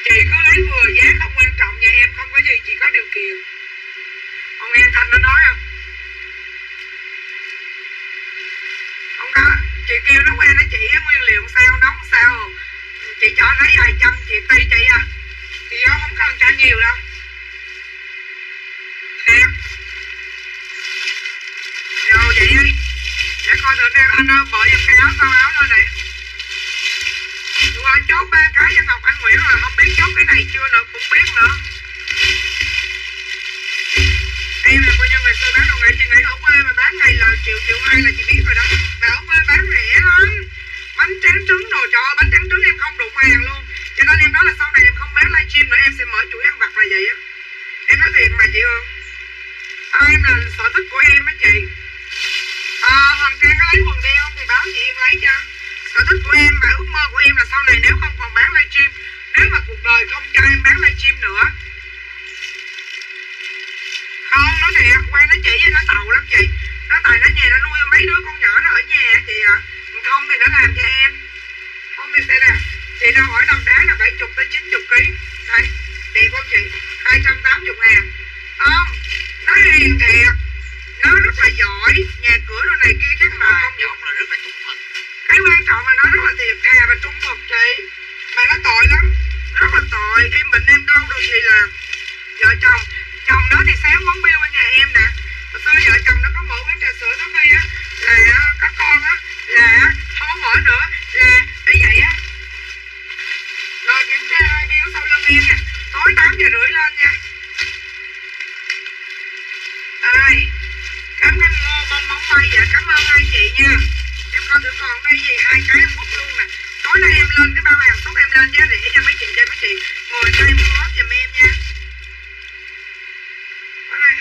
Chị cứ lấy vừa giá không quan trọng nhà em không có gì chỉ có điều kiện. Ông nghe thanh nó nói không? Không có. Chị kêu nó quen nó chỉ á, nguyên liệu sao đóng sao. Chị cho nó vài trăm chị tay chị à. Chị đó không cần cho nhiều đâu. Đẹp rồi vậy đi. Để coi thử nè anh ơi bỏ giùm cái áo con áo lên này qua chốt ba cái cho Ngọc Anh Nguyễn rồi không biết chốt cái này chưa nữa cũng biết nữa. Em là coi như ngày xưa bán đồ nghệ chị nghĩ ở quê mà bán ngày là triệu triệu hai là chị biết rồi đó. Mà ở quê bán rẻ lắm. Bánh tráng trứng đồ cho bánh tráng trứng em không đụng hàng luôn. Cho nên em nói là sau này em không bán livestream nữa em sẽ mở chuỗi ăn vặt là vậy á. Em nói thiệt mà chị hương à, em là sở thích của em á chị. À, Hoàng Trang có lấy quần đeo thì báo chị em lấy cho sở thích của em và ước mơ của em là sau này nếu không còn bán livestream, nếu mà cuộc đời không cho em bán livestream nữa. Không nói thiệt quen nó chỉ với nó tàu lắm chị. Nó tại nó nhà nó nuôi mấy đứa con nhỏ nó ở nhà chị à. ạ không thì nó làm cho em. Không thì sẽ là, chị đang hỏi đồng đá là 70 tới 90 kg đây tiền con chị 280 ngàn. Không, nó hiền thiệt. Nó rất là giỏi, nhà cửa đồ này kia chắc là không nhỏ là rất là cái quan trọng là nó rất là thiệt thà và trung thực chị. Mà nó tội lắm, rất là tội. Em bệnh em đau được gì là vợ chồng chồng đó thì sáng quán bia bên nhà em nè. Hồi xưa vợ chồng nó có mở quán trà sữa có khi á. Là à, có con á. Là à, không có mở nữa. Là như vậy á. Rồi kiểm tra hai biếu sau lưng em nè. Tối tám giờ rưỡi lên nha. Ai? Cảm ơn ngô bông bóng bay dạ cảm ơn hai chị nha em coi thử còn đây gì? Hai cái em hút luôn nè. Tối nay em lên cái bao hàng tốt em lên giá rẻ cho mấy chị, cho mấy chị ngồi đây mua hết giùm em nha. Tối nè,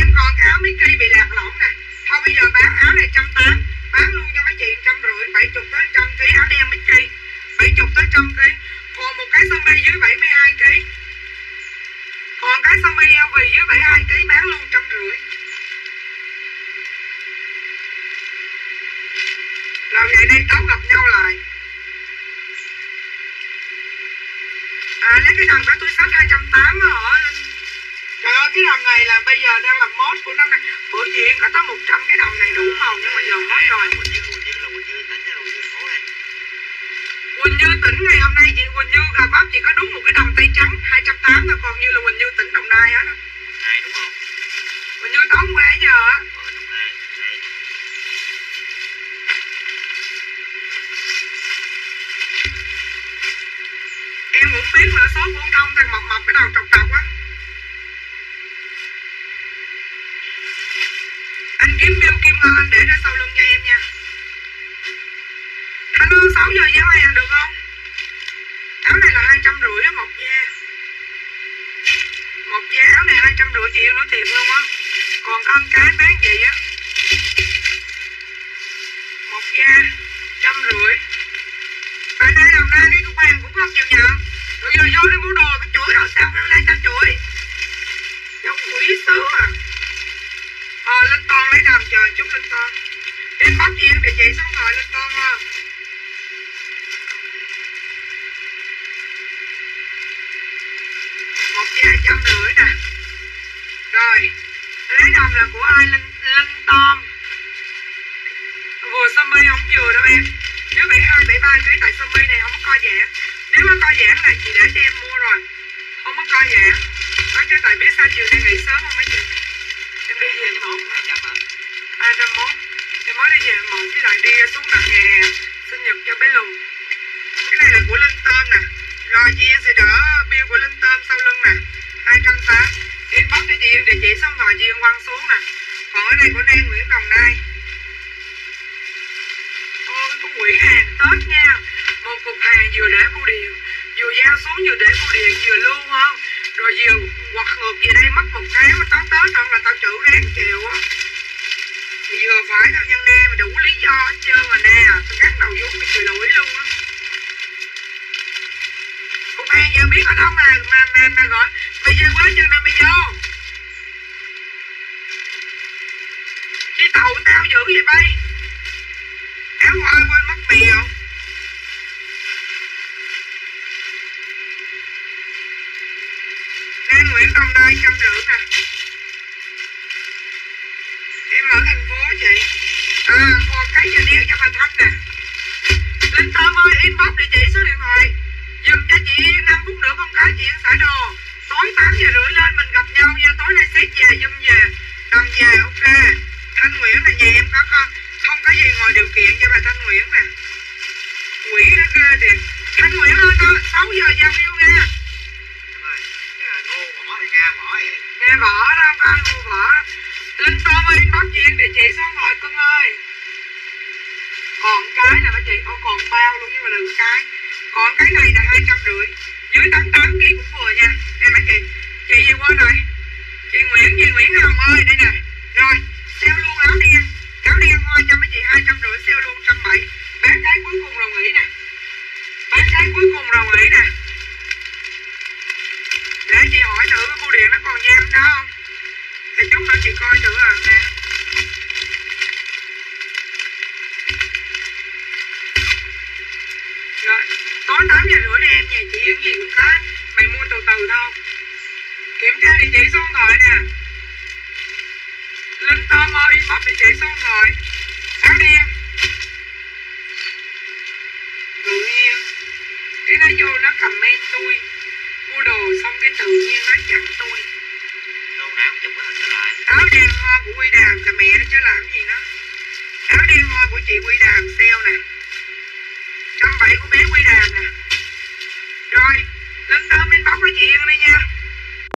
em còn cái áo Mickey bị lạc lỏng nè. Thôi bây giờ bán áo này trăm tám, bán luôn cho mấy chị trăm rưỡi, bảy chục tới trăm ký áo đen Mickey bảy chục tới trăm ký. Còn một cái sơ mi dưới bảy mươi hai ký. Còn cái sơ mi vì dưới bảy hai ký bán luôn trăm rưỡi. Rồi vậy đây tóc gặp nhau lại. À lấy cái đầm có túi sách 280 hả? Linh Trời ơi cái đầm này là bây giờ đang làm mốt của năm nay. Bữa chị có tới 100 cái đầm này đủ màu nhưng mà giờ hết rồi. Quỳnh Như là tỉnh là ngày hôm nay chị Quỳnh Như gặp bác chỉ có đúng một cái đầm tay trắng 280 thôi còn như là Quỳnh Như tỉnh Đồng Nai hết á Đồng Nai đúng không? Quỳnh Như tóm quê giờ á Em cũng biết là số vô ông thằng mập mập cái đầu trọc trọc á Anh kiếm bill kim ngon anh để ra sau lưng cho em nha Anh ơi 6 giờ giao hàng được không? Áo này là hai trăm rưỡi á một da Một da áo này hai trăm rưỡi chị yêu nói thiệt luôn á Còn con cái bán gì á Một da trăm rưỡi bạn đây đồng ra đi cục hàng cũng không chịu nhận Tôi vô vô đi mua đồ tôi chửi rồi sao nó lại ta chửi? Giống quỷ sứ à Ờ lên con lấy đàm chờ chút lên con. Em bắt chị em địa chỉ xong rồi lên con ha Một da trăm rưỡi nè. Rồi Lấy đầm là của ai? Linh, Linh Tom. Vừa Sammy không vừa đâu em. Dưới 72, 73 kg tại Sammy này không có coi giãn nếu mà coi giảng là chị đã cho em mua rồi. Không có coi giảng Nói chứ tại biết sao chiều nay nghỉ sớm không mấy chị Em đi về hai một. mốt hai trăm mốt. Em mới đi về một, với lại đi xuống đặt nhà hàng Sinh nhật cho bé Lùng. Cái này là của Linh Tôm nè. Rồi chị em sẽ đỡ bill của Linh Tôm sau lưng nè. 208 Inbox cho chị em địa chỉ xong rồi chị em quăng xuống nè. Còn ở đây của Đan Nguyễn Đồng Nai. Ô, cái con quỷ hàng Tết nha. Một cục hàng vừa để bưu điện Vừa giao xuống vừa để bưu điện vừa lưu không Rồi vừa quật ngược về đây mất một tháng mà tao tới xong là tao chữ ráng chịu á. Vừa phải tao nhân đe mà đủ lý do hết trơn mà nè tao cắt đầu vốn mày chịu lỗi luôn á. Công an giờ biết ở đâu mà mà mà, mà gọi mày về quá chừng nào mày vô. Chi tàu tao giữ vậy bay. Áo ơi quên mất mèo Lan Nguyễn Công Đôi trăm rưỡi nè em ở thành phố chị à còn cái giờ đeo cho bà thanh nè linh Tâm ơi inbox địa chỉ số điện thoại dùm cho chị yên 5 phút nữa con cái chị yên xả đồ tối 8 giờ rưỡi lên mình gặp nhau nha tối nay xét về dùm về đồng về ok thanh nguyễn là nhà em có con không có gì ngồi điều kiện cho bà thanh nguyễn nè quỷ nó ghê thiệt thanh nguyễn ơi 6 giờ giao yêu nha nghe vỏ, vậy nghe vỏ đâu con ai mua vỏ linh tôm ơi có chuyện yên chị chỉ số con ơi. Còn cái nè mấy chị? Ô còn bao luôn nhưng mà đừng cái. Còn cái này là hai trăm rưỡi. Dưới tám tám kg cũng vừa nha. Em mấy chị. Chị gì quên rồi. Chị Nguyễn chị Nguyễn Hồng ơi đây nè. Rồi sale luôn áo đen áo đen hoa cho mấy chị hai trăm rưỡi sale luôn trăm bảy. Bán cái cuối cùng rồi nghỉ nè. Bán cái cuối cùng rồi nghỉ nè để chị hỏi thử cái bưu điện nó còn giam đó không? Thì chút nữa chị coi thử à nè. Rồi tối tám giờ rưỡi đi em nhà chị những gì cũng có mày mua từ từ thôi. Kiểm tra địa chỉ số rồi thoại nè. Linh tôm ơi inbox địa chỉ số rồi sáng đi em tự nhiên, cái nó vô nó comment tôi mua đồ xong cái tự nhiên nó chặn tôi. Đâu áo chụp cái hình nó lại. Áo đen ho của quy đàm cả mẹ nó chứ làm gì nó. Áo đen ho của chị quy đàm sale nè. Trăm bảy của bé quy đàm nè. Rồi lên sơn bên bóc nó chuyện đi nha.